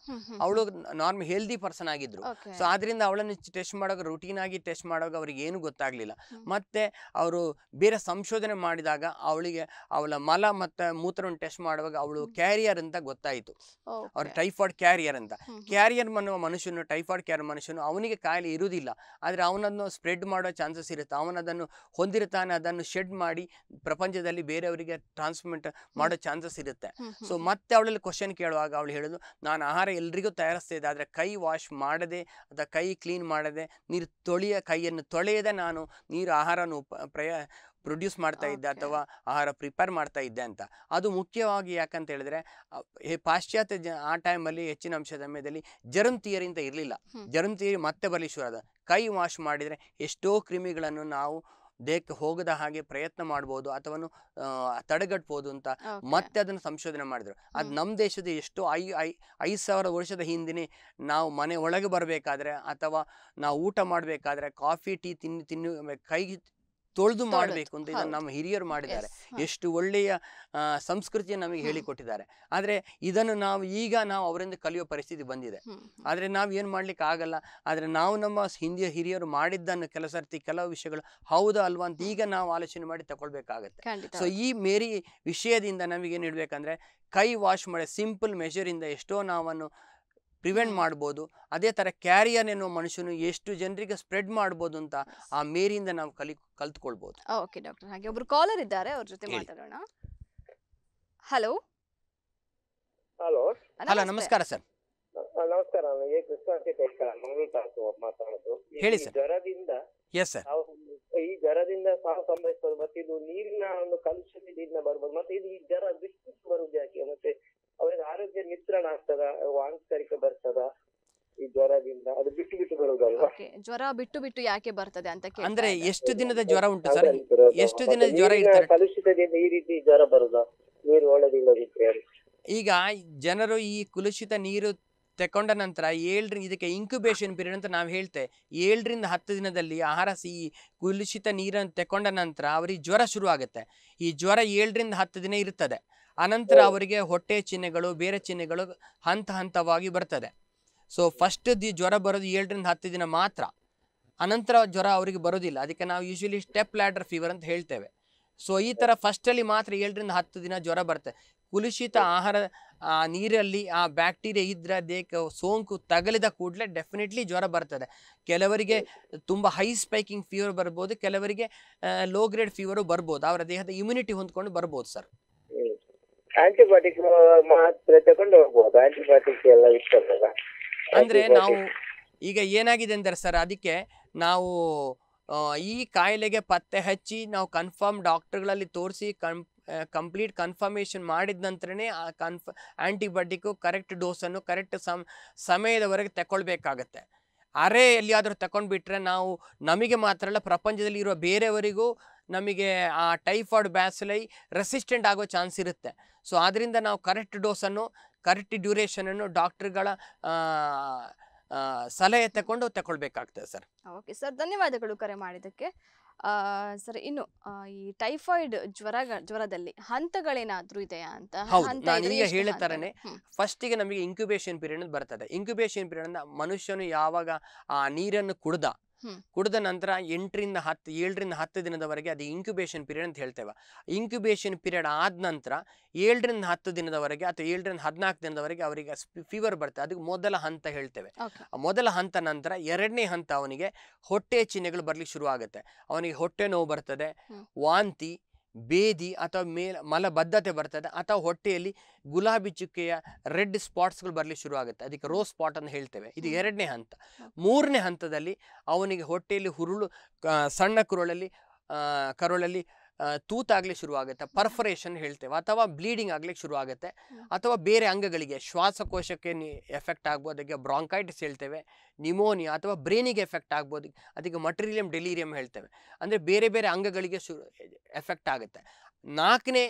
ಅವಳು ನಾರ್ಮಲ್ ಹೆಲ್ದಿ ಪರ್ಸನ್ ಆಗಿದ್ರು. ಸೊ ಆದ್ರಿಂದ ಅವಳನ್ನು ಟೆಸ್ಟ್ ಮಾಡುವಾಗ ರುಟೀನ್ ಆಗಿ ಟೆಸ್ಟ್ ಮಾಡುವಾಗ ಅವ್ರಿಗೆ ಏನು ಗೊತ್ತಾಗ್ಲಿಲ್ಲ. ಮತ್ತೆ ಅವರು ಬೇರೆ ಸಂಶೋಧನೆ ಮಾಡಿದಾಗ ಅವಳಿಗೆ ಅವಳ ಮಲ ಮತ್ತೆ ಮೂತ್ರವನ್ನು ಟೆಸ್ಟ್ ಮಾಡುವಾಗ ಅವಳು ಕ್ಯಾರಿಯರ್ ಅಂತ ಗೊತ್ತಾಯಿತು. ಅವ್ರ ಟೈಫಾಯ್ಡ್ ಕ್ಯಾರಿಯರ್ ಅಂತ. ಕ್ಯಾರಿಯರ್ ಅನ್ನುವ ಮನುಷ್ಯನು ಟೈಫಾಯ್ಡ್ ಕ್ಯಾರಿಯರ್ ಮನುಷ್ಯನು ಅವನಿಗೆ ಕಾಯಿಲೆ ಇರುವುದಿಲ್ಲ. ಆದರೆ ಅವನನ್ನು ಸ್ಪ್ರೆಡ್ ಮಾಡೋ ಚಾನ್ಸಸ್ ಇರುತ್ತೆ. ಅವನದನ್ನು ಹೊಂದಿರ್ತಾನೆ ಅದನ್ನು ಶೆಡ್ ಮಾಡಿ ಪ್ರಪಂಚದಲ್ಲಿ ಬೇರೆಯವರಿಗೆ ಟ್ರಾನ್ಸ್ಮಿಟ್ ಮಾಡೋ ಚಾನ್ಸಸ್ ಇರುತ್ತೆ. ಸೊ ಮತ್ತೆ ಅವಳಲ್ಲಿ ಕ್ವಶನ್ ಕೇಳುವಾಗ ಅವಳು ಹೇಳೋದು ನಾನು ಆಹಾರ ಎಲ್ರಿಗೂ ತಯಾರಿಸ್ತಾ ಇದ್ದೆ ಆದರೆ ಕೈ ವಾಶ್ ಮಾಡದೆ ಅಥವಾ ಕೈ ಕ್ಲೀನ್ ಮಾಡದೆ ನೀರು ತೊಳೆಯ ಕೈಯನ್ನು ತೊಳೆಯದೆ ನಾನು ನೀರು ಆಹಾರವನ್ನು ಪ್ರಯ ಪ್ರೊಡ್ಯೂಸ್ ಮಾಡ್ತಾ ಇದ್ದೆ ಅಥವಾ ಆಹಾರ ಪ್ರಿಪೇರ್ ಮಾಡ್ತಾ ಇದ್ದೆ ಅಂತ. ಅದು ಮುಖ್ಯವಾಗಿ ಯಾಕಂತ ಹೇಳಿದ್ರೆ ಪಾಶ್ಚಾತ್ಯ ಜ ಆ ಟೈಮಲ್ಲಿ ಹೆಚ್ಚಿನ ಅಂಶ ಸಮಯದಲ್ಲಿ ಜರ್ಮ್ ಥಿಯರಿ ಅಂತ ಇರಲಿಲ್ಲ. ಜರ್ಮ್ ಥಿಯರಿ ಮತ್ತೆ ಬರಲಿ ಶುರುವಾದ ಕೈ ವಾಶ್ ಮಾಡಿದರೆ ಎಷ್ಟೋ ಕ್ರಿಮಿಗಳನ್ನು ನಾವು ದೇಹಕ್ಕೆ ಹೋಗದ ಹಾಗೆ ಪ್ರಯತ್ನ ಮಾಡ್ಬೋದು ಅಥವಾ ತಡೆಗಟ್ಬೋದು ಅಂತ ಮತ್ತೆ ಅದನ್ನು ಸಂಶೋಧನೆ ಮಾಡಿದ್ರು. ಅದು ನಮ್ಮ ದೇಶದ ಎಷ್ಟೋ ಐ ಐ ಐದು ಸಾವಿರ ವರ್ಷದ ಹಿಂದಿನೇ ನಾವು ಮನೆ ಒಳಗೆ ಬರಬೇಕಾದ್ರೆ ಅಥವಾ ನಾವು ಊಟ ಮಾಡಬೇಕಾದ್ರೆ ಕಾಫಿ ಟೀ ತಿನ್ನು ತಿನ್ನು ಕೈ ತೊಳೆದು ಮಾಡಬೇಕು ಅಂತ ಇದನ್ನು ನಮ್ಮ ಹಿರಿಯರು ಮಾಡಿದ್ದಾರೆ. ಎಷ್ಟು ಒಳ್ಳೆಯ ಸಂಸ್ಕೃತಿ ಸಂಸ್ಕೃತಿಯನ್ನು ನಮಗೆ. ಹೇಳಿಕೊಟ್ಟಿದ್ದಾರೆ. ಆದರೆ ಇದನ್ನು ನಾವು ಈಗ ನಾವು ಅವರಿಂದ ಕಲಿಯೋ ಪರಿಸ್ಥಿತಿ ಬಂದಿದೆ. ಆದರೆ ನಾವು ಏನು ಮಾಡ್ಲಿಕ್ಕೆ ಆಗಲ್ಲ? ಆದರೆ ನಾವು ನಮ್ಮ ಹಿಂದಿಯ ಹಿರಿಯರು ಮಾಡಿದ್ದನ್ನು ಕೆಲಸ ಕೆಲವು ವಿಷಯಗಳು ಹೌದಾ ಅಲ್ವಾ ಅಂತ ಈಗ ನಾವು ಆಲೋಚನೆ ಮಾಡಿ ತಗೊಳ್ಬೇಕಾಗತ್ತೆ. ಸೊ ಈ ಮೇರಿ ವಿಷಯದಿಂದ ನಮಗೇನು ಏನು ಇಡಬೇಕಂದ್ರೆ ಕೈ ವಾಶ್ ಮಾಡಿ ಸಿಂಪಲ್ ಮೆಷರಿಂದ ಎಷ್ಟೋ ನಾವನ್ನು ಪ್ರಿವೆಂಟ್. ಮಾಡ್ಬೋದು. ಅದೇ ಥರ ಕ್ಯಾರಿಯರ್ ಎನ್ನುವ ಮನುಷ್ಯನು ಎಷ್ಟು ಜನರಿಗೆ ಸ್ಪ್ರೆಡ್ ಮಾಡ್ಬೋದು ಅಂತ ಆ ಮೇರಿಯಿಂದ ನಾವು ಕಲಿ ಕಲ್ತ್ಕೊಳ್ಬೋದು. ಓಕೆ ಡಾಕ್ಟರ್ ಹಾಗೆ ಒಬ್ರು ಕಾಲರ್ ಇದ್ದಾರೆ ಅವ್ರ ಜೊತೆ ಮಾತಾಡೋಣ. ಹಲೋ ಹಲೋ ಹಲೋ ನಮಸ್ಕಾರ ಸರ್ ನಮಸ್ಕಾರ ನಾನು ಎ. ಕೃಷ್ಣ ಅಂತ ಮಂಗಳೂರು ತಾಲೂಕು ಮಾತಾಡೋದು. ಈ ಹೇಳಿ ಸರ್. ಜ್ವರದಿಂದ ಎಸ್ ಸರ್ ಈ ಜ್ವರದಿಂದ ಸಾವು ಸಂಭವಿಸಬಹುದು ಮತ್ತೆ ಇದು ನೀರಿನ ಒಂದು ಕಲುಷಿತದಿಂದ ಬರ್ಬೋದು ಮತ್ತೆ ಇದು ಈ ಜ್ವರ ಬಿಟ್ಟು ಬರುವುದು ಯಾಕೆ ಮತ್ತೆ ಅವರಿಗೆ ಆರೋಗ್ಯ ನಿತ್ರಣ ಆಗ್ತದ ವಾಂತರಿಕ ಬರ್ತದ ಈ ಜ್ವರದಿಂದ ಅದು ಬಿಟ್ಟು ಬಿಟ್ಟು ಜ್ವರ ಬಿಟ್ಟು ಬಿಟ್ಟು ಯಾಕೆ ಬರ್ತದೆ ಅಂತ ಅಂದ್ರೆ ಎಷ್ಟು ದಿನದ ಜ್ವರ ಉಂಟು ಸರ್? ಎಷ್ಟು ದಿನ ದಿನದ ಜ್ವರ ಇರ್ತಾರೆ? ಕಲುಷಿತದಿಂದ ಈ ರೀತಿ ಜ್ವರ ಬರುದ ನೀರು ಒಳ್ಳೆದಿಲ್ಲದಿದ್ರೆ ಈಗ ಜನರು ಈ ಕುಲುಷಿತ ನೀರು ತಕೊಂಡ ನಂತರ ಏಳರಿಂದ ಇದಕ್ಕೆ ಇಂಕ್ಯುಬೇಷನ್ ಪೀರಿಯಡ್ ಅಂತ ನಾವು ಹೇಳ್ತೇವೆ. ಏಳರಿಂದ ಹತ್ತು ದಿನದಲ್ಲಿ ಆಹಾರ ಸಿಹಿ ಕುಲುಷಿತ ನೀರನ್ನು ತಕೊಂಡ ನಂತರ ಅವರಿಗೆ ಜ್ವರ ಶುರು ಆಗುತ್ತೆ ಈ ಜ್ವರ ಏಳರಿಂದ ಹತ್ತು ದಿನ ಇರ್ತದೆ. ಅನಂತರ ಅವರಿಗೆ ಹೊಟ್ಟೆ ಚಿಹ್ನೆಗಳು ಬೇರೆ ಚಿಹ್ನೆಗಳು ಹಂತ ಹಂತವಾಗಿ ಬರ್ತದೆ. ಸೊ ಫಸ್ಟ್ ದಿ ಜ್ವರ ಬರೋದು ಏಳರಿಂದ ಹತ್ತು ದಿನ ಮಾತ್ರ. ಅನಂತರ ಜ್ವರ ಅವರಿಗೆ ಬರೋದಿಲ್ಲ. ಅದಕ್ಕೆ ನಾವು ಯೂಶ್ವಲಿ ಸ್ಟೆಪ್ ಲ್ಯಾಡರ್ ಫೀವರ್ ಅಂತ ಹೇಳ್ತೇವೆ. ಸೊ ಈ ಥರ ಫಸ್ಟಲ್ಲಿ ಮಾತ್ರ ಏಳರಿಂದ ಹತ್ತು ದಿನ ಜ್ವರ ಬರುತ್ತೆ ಕುಲುಷಿತ ಆಹಾರ ಆ ನೀರಲ್ಲಿ ಆ ಬ್ಯಾಕ್ಟೀರಿಯಾ ಇದ್ರೆ ದೇಹಕ್ಕೆ ಸೋಂಕು ತಗಲಿದ ಕೂಡಲೇ ಡೆಫಿನೆಟ್ಲಿ ಜ್ವರ ಬರ್ತದೆ. ಕೆಲವರಿಗೆ ತುಂಬ ಹೈ ಸ್ಪೈಕಿಂಗ್ ಫೀವರ್ ಬರ್ಬೋದು. ಕೆಲವರಿಗೆ ಲೋ ಗ್ರೇಡ್ ಫೀವರು ಬರ್ಬೋದು. ಅವರ ದೇಹದ ಇಮ್ಯುನಿಟಿ ಹೊಂದ್ಕೊಂಡು ಬರ್ಬೋದು ಸರ್ ಆಂಟಿಬಯೋಟಿಕ್ ಮಾತ್ರ ತಗೊಂಡು ಹೋಗ್ಬೋದು. ಆಂಟಿಬಯೋಟಿಕ್ ಎಲ್ಲ ಇಷ್ಟ ಅಂದ್ರೆ ನಾವು ಈಗ ಏನಾಗಿದೆ ಅಂದರೆ ಸರ್ ಅದಕ್ಕೆ ನಾವು ಈ ಕಾಯಿಲೆಗೆ ಪತ್ತೆ ಹಚ್ಚಿ ನಾವು ಕನ್ಫರ್ಮ್ ಡಾಕ್ಟರ್ಗಳಲ್ಲಿ ತೋರಿಸಿ ಕನ್ ಕಂಪ್ಲೀಟ್ ಕನ್ಫರ್ಮೇಷನ್ ಮಾಡಿದ ನಂತರನೇ ಆ ಕನ್ಫ ಆ್ಯಂಟಿಬಯೋಟಿಕ್ಕು ಕರೆಕ್ಟ್ ಡೋಸನ್ನು ಕರೆಕ್ಟ್ ಸಮ್ ಸಮಯದವರೆಗೆ ತಗೊಳ್ಬೇಕಾಗತ್ತೆ. ಅರೆ ಎಲ್ಲಿಯಾದರೂ ತಗೊಂಡ್ಬಿಟ್ರೆ ನಾವು ನಮಗೆ ಮಾತ್ರ ಅಲ್ಲ ಪ್ರಪಂಚದಲ್ಲಿ ಇರುವ ಬೇರೆಯವರಿಗೂ ನಮಗೆ ಆ ಟೈಫಾಯ್ಡ್ ಬ್ಯಾಸಿಲೈ ರೆಸಿಸ್ಟೆಂಟ್ ಆಗೋ ಚಾನ್ಸ್ ಇರುತ್ತೆ. ಸೊ ಆದ್ದರಿಂದ ನಾವು ಕರೆಕ್ಟ್ ಡೋಸನ್ನು ಕರೆಕ್ಟ್ ಡ್ಯೂರೇಷನನ್ನು ಡಾಕ್ಟ್ರುಗಳ ಸಲಹೆ ತಗೊಂಡು ತಗೊಳ್ಬೇಕಾಗ್ತದೆ ಸರ್. ಓಕೆ ಸರ್ ಧನ್ಯವಾದಗಳು ಕರೆ ಮಾಡಿದ್ದಕ್ಕೆ. ಸರ್ ಇನ್ನು ಈ ಟೈಫಾಯ್ಡ್ ಜ್ವರ ಜ್ವರದಲ್ಲಿ ಹಂತಗಳೇನಾದ್ರೂ ಇದೆಯಾ ಅಂತ? ನಾನು ಈಗ ಹೇಳಿದ ಹ್ಮ್. ಫಸ್ಟಿಗೆ ನಮಗೆ ಇಂಕ್ಯುಬೇಷನ್ ಪೀರಿಯಡ್ ಬರ್ತದೆ. ಇಂಕ್ಯುಬೇಷನ್ ಪೀರಿಯಡ್ ಮನುಷ್ಯನು ಯಾವಾಗ ಆ ನೀರನ್ನು ಕುಡ್ದ. ಕುಡಿದ ನಂತರ ಎಂಟರಿಂದ ಹತ್ತು ಏಳರಿಂದ ಹತ್ತು ದಿನದವರೆಗೆ ಅದು ಇಂಕ್ಯುಬೇಷನ್ ಪೀರಿಯಡ್ ಅಂತ ಹೇಳ್ತೇವೆ. ಇಂಕ್ಯುಬೇಷನ್ ಪೀರಿಯಡ್ ಆದ ನಂತರ ಏಳರಿಂದ ಹತ್ತು ದಿನದವರೆಗೆ ಅಥವಾ ಏಳರಿಂದ ಹದಿನಾಲ್ಕು ದಿನದವರೆಗೆ ಅವರಿಗೆ ಫೀವರ್ ಬರ್ತದೆ ಅದಕ್ಕೆ ಮೊದಲ ಹಂತ ಹೇಳ್ತೇವೆ. ಮೊದಲ ಹಂತ ನಂತರ ಎರಡನೇ ಹಂತ ಅವನಿಗೆ ಹೊಟ್ಟೆ ಚಿಹ್ನೆಗಳು ಬರ್ಲಿಕ್ಕೆ ಶುರು ಆಗುತ್ತೆ ಅವನಿಗೆ ಹೊಟ್ಟೆ ನೋವು ಬರ್ತದೆ ವಾಂತಿ ಬೇದಿ ಅಥವಾ ಮೇಲ್ ಮಲಬದ್ಧತೆ ಬರ್ತದೆ. ಅಥವಾ ಹೊಟ್ಟೆಯಲ್ಲಿ ಗುಲಾಬಿ ಚುಕ್ಕೆಯ ರೆಡ್ ಸ್ಪಾಟ್ಸ್ಗಳು ಬರಲಿ ಶುರು ಆಗುತ್ತೆ. ಅದಕ್ಕೆ ರೋ ಸ್ಪಾಟ್ ಅಂತ ಹೇಳ್ತೇವೆ. ಇದು ಎರಡನೇ ಹಂತ. ಮೂರನೇ ಹಂತದಲ್ಲಿ ಅವನಿಗೆ ಹೊಟ್ಟೆಯಲ್ಲಿ ಹುರುಳು ಸಣ್ಣ ಕುರುಳಲ್ಲಿ ಕರುಳಲ್ಲಿ ತೂತಾಗ್ಲಿಕ್ಕೆ ಶುರುವಾಗುತ್ತೆ ಪರ್ಫರೇಷನ್ ಹೇಳ್ತೇವೆ ಅಥವಾ ಬ್ಲೀಡಿಂಗ್ ಆಗ್ಲಿಕ್ಕೆ ಶುರು ಆಗುತ್ತೆ ಅಥವಾ ಬೇರೆ ಅಂಗಗಳಿಗೆ ಶ್ವಾಸಕೋಶಕ್ಕೆ ಎಫೆಕ್ಟ್ ಆಗ್ಬೋದು ಅದಕ್ಕೆ ಬ್ರಾಂಕೈಟಿಸ್ ಹೇಳ್ತೇವೆ ನಿಮೋನಿಯಾ ಅಥವಾ ಬ್ರೈನಿಗೆ ಎಫೆಕ್ಟ್ ಆಗ್ಬೋದು ಅದಕ್ಕೆ ಮಟ್ರಿಲಿಯಂ ಡೆಲೀರಿಯಂ ಹೇಳ್ತೇವೆ ಅಂದರೆ ಬೇರೆ ಬೇರೆ ಅಂಗಗಳಿಗೆ ಶು ಎಫೆಕ್ಟ್ ಆಗುತ್ತೆ. ನಾಲ್ಕನೇ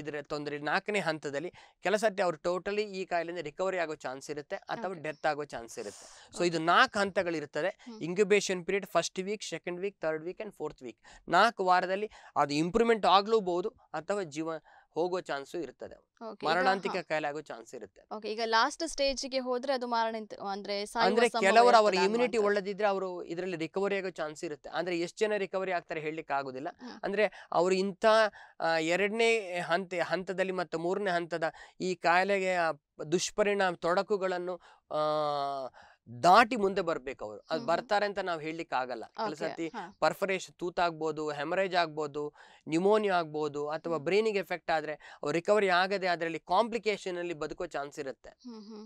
ಇದರ ತೊಂದರೆ ನಾಲ್ಕನೇ ಹಂತದಲ್ಲಿ ಕೆಲಸ ಅವ್ರು ಟೋಟಲಿ ಈ ಕಾಯಿಲೆಯಿಂದ ರಿಕವರಿ ಆಗೋ ಚಾನ್ಸ್ ಇರುತ್ತೆ ಅಥವಾ ಡೆತ್ ಆಗೋ ಚಾನ್ಸ್ ಇರುತ್ತೆ. ಸೊ ಇದು ನಾಲ್ಕು ಹಂತಗಳಿರ್ತದೆ. Incubation period first week second week third week and fourth week ನಾಲ್ಕು ವಾರದಲ್ಲಿ ಅದು ಇಂಪ್ರೂವ್ಮೆಂಟ್ ಆಗಲೂಬಹುದು ಅಥವಾ ಜೀವ ಹೋಗೋ ಚಾನ್ಸು ಇರ್ತದೆ. ಮರಣಾಂತಿಕ. ಕಾಯಿಲೆ ಆಗೋ ಚಾನ್ಸ್ ಇರುತ್ತೆ. ಈಗ ಲಾಸ್ಟ್ ಸ್ಟೇಜ್ಗೆ ಹೋದ್ರೆ ಅದು ಮರಣ ಅಂದ್ರೆ ಅಂದ್ರೆ ಕೆಲವರು ಅವರ ಇಮ್ಯುನಿಟಿ. ಒಳ್ಳೆದಿದ್ರೆ ಅವರು ಇದರಲ್ಲಿ ರಿಕವರಿ ಆಗೋ ಚಾನ್ಸ್ ಇರುತ್ತೆ. ಅಂದ್ರೆ ಎಷ್ಟು ಜನ ರಿಕವರಿ ಆಗ್ತಾರೆ ಹೇಳಲಿಕ್ಕೆ ಆಗುದಿಲ್ಲ. ಅಂದ್ರೆ ಅವರು ಇಂಥ ಎರಡನೇ ಹಂತ ಹಂತದಲ್ಲಿ ಮತ್ತು ಮೂರನೇ ಹಂತದ ಈ ಕಾಯಿಲೆಗೆ ದುಷ್ಪರಿಣಾಮ ತೊಡಕುಗಳನ್ನು ಆ, ದಾಟಿ ಮುಂದೆ ಬರ್ಬೇಕು ಅವರು. ಅದು ಬರ್ತಾರೆ ಅಂತ ನಾವು ಹೇಳಲಿಕ್ಕೆ ಆಗಲ್ಲ ಕೆಲಸತಿ. ಪರ್ಫರೇಷನ್ ತೂತಾಗ್ಬೋದು ಹೆಮರೇಜ್ ಆಗ್ಬೋದು ನ್ಯೂಮೋನಿಯಾ ಆಗ್ಬೋದು ಅಥವಾ ಬ್ರೈನಿಗೆ ಎಫೆಕ್ಟ್ ಆದ್ರೆ ಅವ್ರು ರಿಕವರಿ ಆಗದೆ ಅದರಲ್ಲಿ ಕಾಂಪ್ಲಿಕೇಶನ್ ಅಲ್ಲಿ ಬದುಕೋ ಚಾನ್ಸ್ ಇರುತ್ತೆ.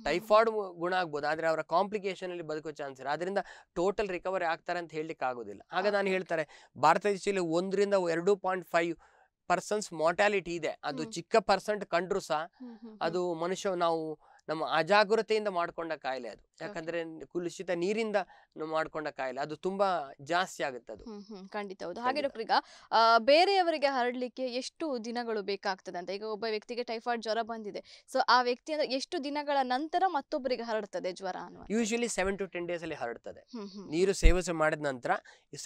ಟೈಫಾಯ್ಡ್ ಗುಣ ಆಗ್ಬೋದು ಆದ್ರೆ ಅವರ ಕಾಂಪ್ಲಿಕೇಶನ್ ಅಲ್ಲಿ ಬದುಕೋ ಚಾನ್ಸ್ ಇರುತ್ತೆ ಅದರಿಂದ ಟೋಟಲ್ ರಿಕವರಿ ಆಗ್ತಾರೆ ಅಂತ ಹೇಳಲಿಕ್ಕೆ ಆಗೋದಿಲ್ಲ ಆಗ ನಾನು ಹೇಳ್ತಾರೆ ಭಾರತ ದೇಶದಲ್ಲಿ ಒಂದರಿಂದ ಎರಡು ಪಾಯಿಂಟ್ ಫೈವ್ ಪರ್ಸನ್ಸ್ ಮಾರ್ಟಾಲಿಟಿ ಇದೆ. ಅದು ಚಿಕ್ಕ ಪರ್ಸೆಂಟ್ ಕಂಡ್ರು ಸಹ. ಅದು ಮನುಷ್ಯ ನಾವು ನಮ್ಮ ಅಜಾಗ್ರತೆಯಿಂದ ಮಾಡ್ಕೊಂಡ ಕಾಯಿಲೆ ಅದು. ಯಾಕಂದ್ರೆ ಕುಲುಷಿತ ನೀರಿಂದ ಮಾಡ್ಕೊಂಡ ಕಾಯಿಲೆ. ಅದು ತುಂಬಾ ಜಾಸ್ತಿ ಆಗುತ್ತೆ ಅದು. ಖಂಡಿತ ಹೌದು. ಹಾಗೆ. ಡಾಕ್ಟರ್ ಈಗ ಬೇರೆಯವರಿಗೆ ಹರಡ್ಲಿಕ್ಕೆ ಎಷ್ಟು ದಿನಗಳು ಬೇಕಾಗ್ತದೆ ಅಂತ? ಈಗ ಒಬ್ಬ ವ್ಯಕ್ತಿಗೆ ಟೈಫಾಯ್ಡ್ ಜ್ವರ ಬಂದಿದೆ. ಸೊ ಆ ವ್ಯಕ್ತಿ ಅಂದ್ರೆ ಎಷ್ಟು ದಿನಗಳ ನಂತರ ಮತ್ತೊಬ್ಬರಿಗೆ ಹರಡ್ತದೆ ಜ್ವರ usually seven to ten days ಅಲ್ಲಿ ಹರಡ್ತದೆ ನೀರು ಸೇವಿಸ ಮಾಡಿದ ನಂತರ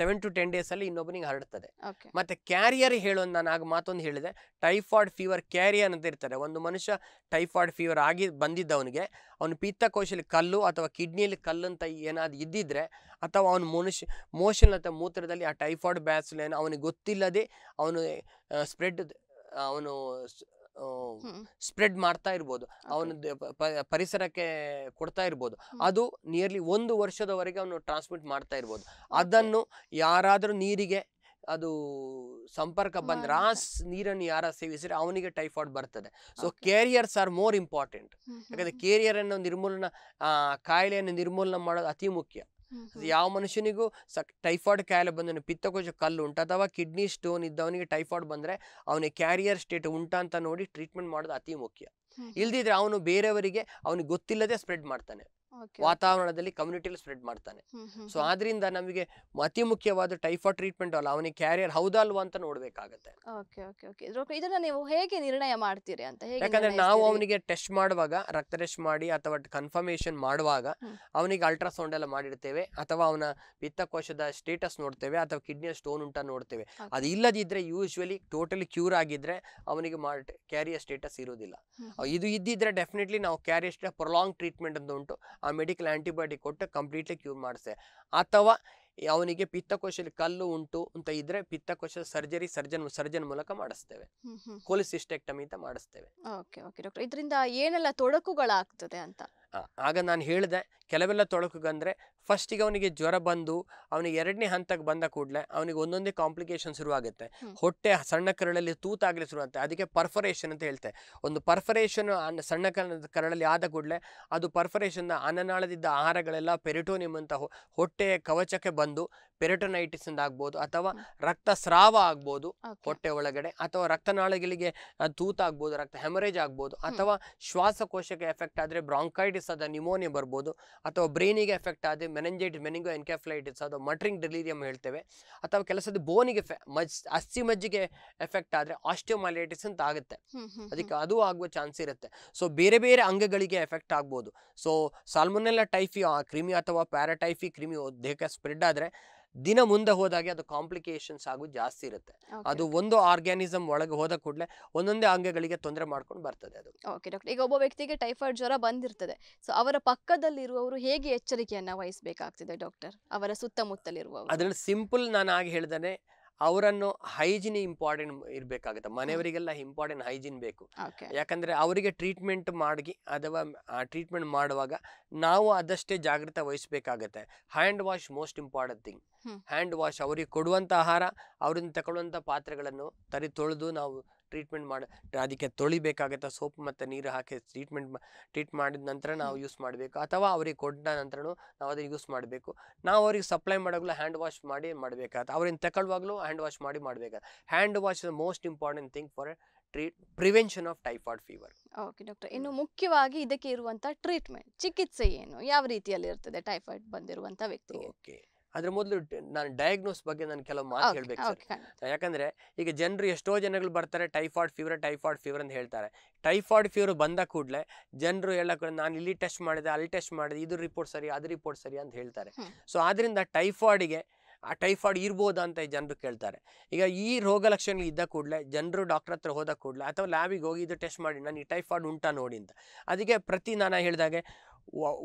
ಸೆವೆನ್ ಟು ಟೆನ್ ಡೇಸ್ ಅಲ್ಲಿ ಇನ್ನೊಬ್ಬನಿಗೆ ಹರಡ್ತದೆ. ಮತ್ತೆ ಕ್ಯಾರಿಯರ್ ಹೇಳೋದು ನಾನು ಆಗ ಮಾತೊಂದು ಹೇಳಿದೆ. ಟೈಫಾಯ್ಡ್ ಫೀವರ್ ಕ್ಯಾರಿಯರ್ ಅಂತ ಇರ್ತಾರೆ. ಒಂದು ಮನುಷ್ಯ ಟೈಫಾಯ್ಡ್ ಫೀವರ್ ಆಗಿ ಬಂದಿದ್ದವನಿಗೆ ಅವನು ಪಿತ್ತಕೋಶದಲ್ಲಿ ಕಲ್ಲು ಅಥವಾ ಕಿಡ್ನಿಯಲ್ಲಿ ಕಲ್ಲು ಅಂತ ಏನಾದ್ರು ಇದ್ದಿದ್ರೆ ಅಥವಾ ಅವನು ಮನುಷ್ಯ ಮೋಷನ್ ಅಥವಾ ಮೂತ್ರದಲ್ಲಿ ಆ ಟೈಫಾಯ್ಡ್ ಬ್ಯಾಸ್ಲೇನು ಅವನಿಗೆ ಗೊತ್ತಿಲ್ಲದೆ ಅವನು ಸ್ಪ್ರೆಡ್ ಅವನು ಸ್ಪ್ರೆಡ್ ಮಾಡ್ತಾ ಇರ್ಬೋದು. ಅವನ ಪರಿಸರಕ್ಕೆ ಕೊಡ್ತಾ ಇರ್ಬೋದು. ಅದು ನಿಯರ್ಲಿ ಒಂದು ವರ್ಷದವರೆಗೆ ಅವನು ಟ್ರಾನ್ಸ್ಮಿಟ್ ಮಾಡ್ತಾ ಇರ್ಬೋದು. ಅದನ್ನು ಯಾರಾದರೂ ನೀರಿಗೆ ಅದು ಸಂಪರ್ಕ ಬಂದ್ರೆ ರಾಸ್ ನೀರನ್ನು ಯಾರ ಸೇವಿಸಿದ್ರೆ ಅವನಿಗೆ ಟೈಫಾಯ್ಡ್ ಬರ್ತದೆ so. Carriers are more important ಯಾಕಂದ್ರೆ. ಕೇರಿಯರ್ ಅನ್ನು ನಿರ್ಮೂಲನ ಕಾಯಿಲೆಯನ್ನು ನಿರ್ಮೂಲನ ಮಾಡೋದು ಅತಿ ಮುಖ್ಯ. ಯಾವ ಮನುಷ್ಯನಿಗೂ ಸಕ್ ಟೈಫಾಯ್ಡ್ ಕಾಯಿಲೆ ಬಂದ ಪಿತ್ತಕೋಶ ಕಲ್ಲು ಉಂಟು ಅಥವಾ ಕಿಡ್ನಿ ಸ್ಟೋನ್ ಇದ್ದವನಿಗೆ ಟೈಫಾಯ್ಡ್ ಬಂದ್ರೆ ಅವನಿಗೆ ಕ್ಯಾರಿಯರ್ ಸ್ಟೇಟ್ ಉಂಟಾ ಅಂತ ನೋಡಿ ಟ್ರೀಟ್ಮೆಂಟ್ ಮಾಡೋದು ಅತಿ ಮುಖ್ಯ. ಇಲ್ದಿದ್ರೆ ಅವನು ಬೇರೆಯವರಿಗೆ ಅವನಿಗೆ ಗೊತ್ತಿಲ್ಲದೆ ಸ್ಪ್ರೆಡ್ ಮಾಡ್ತಾನೆ ವಾತಾವರಣದಲ್ಲಿ ಕಮ್ಯುನಿಟಿಲಿ ಸ್ಪ್ರೆಡ್ ಮಾಡ್ತಾನೆ ಸೊ. ಆದ್ರಿಂದ ನಮಗೆ ಅತಿ ಮುಖ್ಯವಾದ ಟೈಫಾಯ್ಡ್ ಟ್ರೀಟ್ಮೆಂಟ್ ಅಲ್ಲ ಅವನಿಗೆ ಕ್ಯಾರಿಯರ್ ಹೌದಲ್ವಾ ಅಂತ ನೋಡ್ಬೇಕಾಗತ್ತೆ ಇದನ್ನ ನೀವು ಹೇಗೆ ನಿರ್ಣಯ ಮಾಡ್ತೀರಿ ಅಂತ ಯಾಕಂದ್ರೆ ನಾವು? ಅವನಿಗೆ ಟೆಸ್ಟ್ ಮಾಡುವಾಗ ರಕ್ತ ಟೆಸ್ಟ್ ಮಾಡಿ ಅಥವಾ ಕನ್ಫರ್ಮೇಶನ್ ಮಾಡುವಾಗ. ಅವನಿಗೆ ಅಲ್ಟ್ರಾಸೌಂಡ್ ಎಲ್ಲ ಮಾಡಿರ್ತೇವೆ ಅಥವಾ ಅವನ ಪಿತ್ತಕೋಶದ ಸ್ಟೇಟಸ್ ನೋಡ್ತೇವೆ ಅಥವಾ ಕಿಡ್ನಿಯ ಸ್ಟೋನ್ ಉಂಟ ನೋಡ್ತೇವೆ. ಅದು ಇಲ್ಲದಿದ್ರೆ ಯೂಶ್ವಲಿ ಟೋಟಲಿ ಕ್ಯೂರ್ ಆಗಿದ್ರೆ ಅವನಿಗೆ ಕ್ಯಾರಿಯರ್ ಸ್ಟೇಟಸ್ ಇರುವುದಿಲ್ಲ ಇದು ಇದ್ದಿದ್ರೆ ಡೆಫಿನೆಟ್ಲಿ ನಾವು ಕ್ಯಾರಿಯರ್ ಪ್ರೊಲಾಂಗ್ ಟ್ರೀಟ್ಮೆಂಟ್ ಅಂತ ಉಂಟು ಆ ಮೆಡಿಕಲ್ ಆ್ಯಂಟಿಬಯೋಟಿಕ್ ಕೊಟ್ಟು ಕಂಪ್ಲೀಟ್ಲಿ ಕ್ಯೂರ್ ಮಾಡಿಸೆ. ಅಥವಾ ಅವನಿಗೆ ಪಿತ್ತಕೋಶದಲ್ಲಿ ಕಲ್ಲು ಉಂಟು ಅಂತ ಇದ್ರೆ ಪಿತ್ತಕೋಶ ಸರ್ಜರಿ ಸರ್ಜನ್ ಸರ್ಜನ್ ಮೂಲಕ ಮಾಡಿಸ್ತೇವೆ. ಕೋಲಿಸಿಸ್ಟೆಕ್ಟಮಿ ಅಂತ ಮಾಡಿಸ್ತೇವೆ. Okay okay. ಡಾಕ್ಟರ್ ಇದರಿಂದ ಏನೆಲ್ಲ ತೊಡಕುಗಳಾಗ್ತದೆ ಅಂತ? ಆಗ ನಾನು ಹೇಳಿದೆ ಕೆಲವೆಲ್ಲ ತೊಡಕುಗಂದ್ರೆ ಫಸ್ಟಿಗೆ ಅವನಿಗೆ ಜ್ವರ ಬಂದು ಅವನಿಗೆ ಎರಡನೇ ಹಂತಕ್ಕೆ ಬಂದ ಕೂಡಲೇ ಅವನಿಗೆ ಒಂದೊಂದೇ ಕಾಂಪ್ಲಿಕೇಶನ್ ಶುರುವಾಗುತ್ತೆ. ಹೊಟ್ಟೆ ಸಣ್ಣ ಕರಳಲ್ಲಿ ತೂತಾಗಲಿ ಶುರುವಂತೆ ಅದಕ್ಕೆ ಪರ್ಫರೇಷನ್ ಅಂತ ಹೇಳ್ತೆ. ಒಂದು ಪರ್ಫರೇಷನ್ ಸಣ್ಣ ಕರ- ಕರಳಲ್ಲಿ ಆದ ಕೂಡಲೇ ಅದು ಪರ್ಫರೇಷನ್ ಅನ್ನನಾಳದಿದ್ದ ಆಹಾರಗಳೆಲ್ಲ ಪೆರಿಟೋನಿಯಂ ಅಂತ ಹೊಟ್ಟೆಯ ಕವಚಕ್ಕೆ ಬಂದು ಪೆರಿಟೋನೈಟಿಸ್ ಇಂದ ಆಗ್ಬೋದು ಅಥವಾ ರಕ್ತಸ್ರಾವ ಆಗ್ಬೋದು. ಹೊಟ್ಟೆ ಒಳಗಡೆ ಅಥವಾ ರಕ್ತನಾಳಗಳಿಗೆ ತೂತ ತೂತಾಗ್ಬೋದು ರಕ್ತ ಹೆಮರೇಜ್ ಆಗ್ಬೋದು ಅಥವಾ ಶ್ವಾಸಕೋಶಕ್ಕೆ ಎಫೆಕ್ಟ್ ಆದರೆ ಬ್ರಾಂಕೈಟಿಸ್ ಅದ ನಿಮೋನಿಯಾ ಬರ್ಬೋದು ಅಥವಾ ಬ್ರೈನಿಗೆ ಎಫೆಕ್ಟ್ ಆದರೆ ಮೆನಂಜೈಟಿಸ್ ಮೆನಿಂಗೋ ಎನ್ಕೆಫ್ಲೈಟಿಸ್ ಅದು ಮಟ್ರಿಂಗ್ ಡೆಲಿರಿಯಂ ಹೇಳ್ತೇವೆ. ಅಥವಾ ಕೆಲಸದ ಬೋನಿಗೆ ಮಜ್ ಅಸ್ಥಿ ಮಜ್ಜಿಗೆ ಎಫೆಕ್ಟ್ ಆದರೆ ಆಸ್ಟಿಯೋಮೈಲೈಟಿಸ್ ಅಂತ ಆಗುತ್ತೆ. ಅದಕ್ಕೆ ಅದು ಆಗುವ ಚಾನ್ಸ್ ಇರುತ್ತೆ. ಸೊ ಬೇರೆ ಬೇರೆ ಅಂಗಗಳಿಗೆ ಎಫೆಕ್ಟ್ ಆಗ್ಬೋದು. ಸೊ ಸಾಲ್ಮೊನೆಲ್ಲ ಟೈಫಿ ಕ್ರಿಮಿ ಅಥವಾ ಪ್ಯಾರಾಟೈಫಿ ಕ್ರಿಮಿ ದೇಹಕ್ಕೆ ಸ್ಪ್ರೆಡ್ ಆದರೆ ದಿನ ಮುಂದೆ ಹೋದಾಗೆ ಅದು ಕಾಂಪ್ಲಿಕೇಶನ್ಸ್ ಆಗೋದು ಜಾಸ್ತಿ ಇರುತ್ತೆ. ಅದು ಒಂದು ಆರ್ಗ್ಯಾನಿಸಮ್ ಒಳಗೆ ಹೋದ ಕೂಡಲೇ ಒಂದೊಂದೇ ಅಂಗಗಳಿಗೆ ತೊಂದರೆ ಮಾಡ್ಕೊಂಡು ಬರ್ತದೆ ಅದು. Okay doctor. ಈಗ ಒಬ್ಬ ವ್ಯಕ್ತಿಗೆ ಟೈಫಾಯ್ಡ್ ಜ್ವರ ಬಂದಿರ್ತದೆ. ಸೊ ಅವರ ಪಕ್ಕದಲ್ಲಿರುವವರು ಹೇಗೆ ಎಚ್ಚರಿಕೆಯನ್ನ ವಹಿಸಬೇಕಾಗ್ತದೆ ಡಾಕ್ಟರ್? ಅವರ ಸುತ್ತಮುತ್ತಲಿರುವವರು. ಅದ್ರಲ್ಲಿ ಸಿಂಪಲ್ ನಾನು ಆಗಿ ಹೇಳ್ದಾನೆ ಅವರನ್ನು ಹೈಜಿನ್ ಇಂಪಾರ್ಟೆಂಟ್ ಇರಬೇಕಾಗುತ್ತೆ. ಮನೆಯವರಿಗೆಲ್ಲ ಇಂಪಾರ್ಟೆಂಟ್ ಹೈಜಿನ್ ಬೇಕು. ಯಾಕಂದ್ರೆ ಅವರಿಗೆ ಟ್ರೀಟ್ಮೆಂಟ್ ಮಾಡಿ ಅಥವಾ ಟ್ರೀಟ್ಮೆಂಟ್ ಮಾಡುವಾಗ ನಾವು ಅದಷ್ಟೇ ಜಾಗೃತ ವಹಿಸಬೇಕಾಗತ್ತೆ. Hand wash most important thing. Hand wash ಅವರಿಗೆ ಕೊಡುವಂಥ ಆಹಾರ ಅವರಿಂದ ತಗೊಳ್ಳುವಂಥ ಪಾತ್ರೆಗಳನ್ನು ತರಿ ತೊಳೆದು ನಾವು ಟ್ರೀಟ್ಮೆಂಟ್ ಮಾಡಿ ಅದಕ್ಕೆ ತೊಳಿಬೇಕಾಗತ್ತೆ ಸೋಪ್ ಮತ್ತು ನೀರು ಹಾಕಿ ಟ್ರೀಟ್ಮೆಂಟ್ ಟ್ರೀಟ್ ಮಾಡಿದ ನಂತರ ನಾವು ಯೂಸ್ ಮಾಡಬೇಕು. ಅಥವಾ ಅವ್ರಿಗೆ ಕೊಟ್ಟ ನಂತರನೂ ನಾವು ಅದನ್ನು ಯೂಸ್ ಮಾಡಬೇಕು. ನಾವು ಅವ್ರಿಗೆ ಸಪ್ಲೈ ಮಾಡೋಗ್ಲೂ ಹ್ಯಾಂಡ್ ವಾಶ್ ಮಾಡಿ ಮಾಡಬೇಕಾಗತ್ತೆ. ಅವ್ರಿಂದ ತಗೊಳ್ಳುವಾಗಲೂ ಹ್ಯಾಂಡ್ ವಾಶ್ ಮಾಡಿ ಮಾಡಬೇಕಾಗತ್ತೆ. Hand wash is most important thing for treat prevention of typhoid fever. Okay doctor ಇನ್ನು ಮುಖ್ಯವಾಗಿ ಇದಕ್ಕೆ ಇರುವಂತ ಟ್ರೀಟ್ಮೆಂಟ್ ಚಿಕಿತ್ಸೆ ಏನು? ಯಾವ ರೀತಿಯಲ್ಲಿ ಇರ್ತದೆ ಟೈಫಾಯ್ಡ್ ಬಂದಿರುವಂತ ವ್ಯಕ್ತಿಗೆ? ಓಕೆ. ಅದ್ರ ಮೊದಲು ನಾನು ಡಯಾಗ್ನೋಸ್ ಬಗ್ಗೆ ನಾನು ಕೆಲವು ಮಾತು ಹೇಳ್ಬೇಕು ಸರ್. ಯಾಕಂದ್ರೆ ಈಗ ಜನರು ಎಷ್ಟೋ ಜನಗಳು ಬರ್ತಾರೆ ಟೈಫಾಯ್ಡ್ ಫೀವರ್ ಟೈಫಾಯ್ಡ್ ಫೀವರ್ ಅಂತ ಹೇಳ್ತಾರೆ. ಟೈಫಾಯ್ಡ್ ಫೀವರ್ ಬಂದ ಕೂಡಲೇ ಜನರು ಹೇಳಕ್ಕೆ ನಾನು ಇಲ್ಲಿ ಟೆಸ್ಟ್ ಮಾಡಿದೆ ಅಲ್ಲಿ ಟೆಸ್ಟ್ ಮಾಡಿದೆ ಇದು ರಿಪೋರ್ಟ್ ಸರಿ ಅದು ರಿಪೋರ್ಟ್ ಸರಿ ಅಂತ ಹೇಳ್ತಾರೆ. ಸೊ ಆದ್ರಿಂದ ಟೈಫಾಯ್ಡ್ಗೆ ಆ ಟೈಫಾಯ್ಡ್ ಇರ್ಬೋದಾ ಅಂತ ಜನರು ಕೇಳ್ತಾರೆ. ಈಗ ಈ ರೋಗ ಲಕ್ಷಣ ಇದ್ದ ಕೂಡಲೇ ಜನರು ಡಾಕ್ಟರ್ ಹತ್ರ ಹೋದ ಕೂಡಲೇ ಅಥವಾ ಲ್ಯಾಬಿಗೆ ಹೋಗಿ ಇದು ಟೆಸ್ಟ್ ಮಾಡಿ ನಾನು ಈ ಟೈಫಾಯ್ಡ್ ಉಂಟಾ ನೋಡಿ ಅಂತ. ಅದಕ್ಕೆ ಪ್ರತಿ ನಾನು ಹೇಳಿದಾಗೆ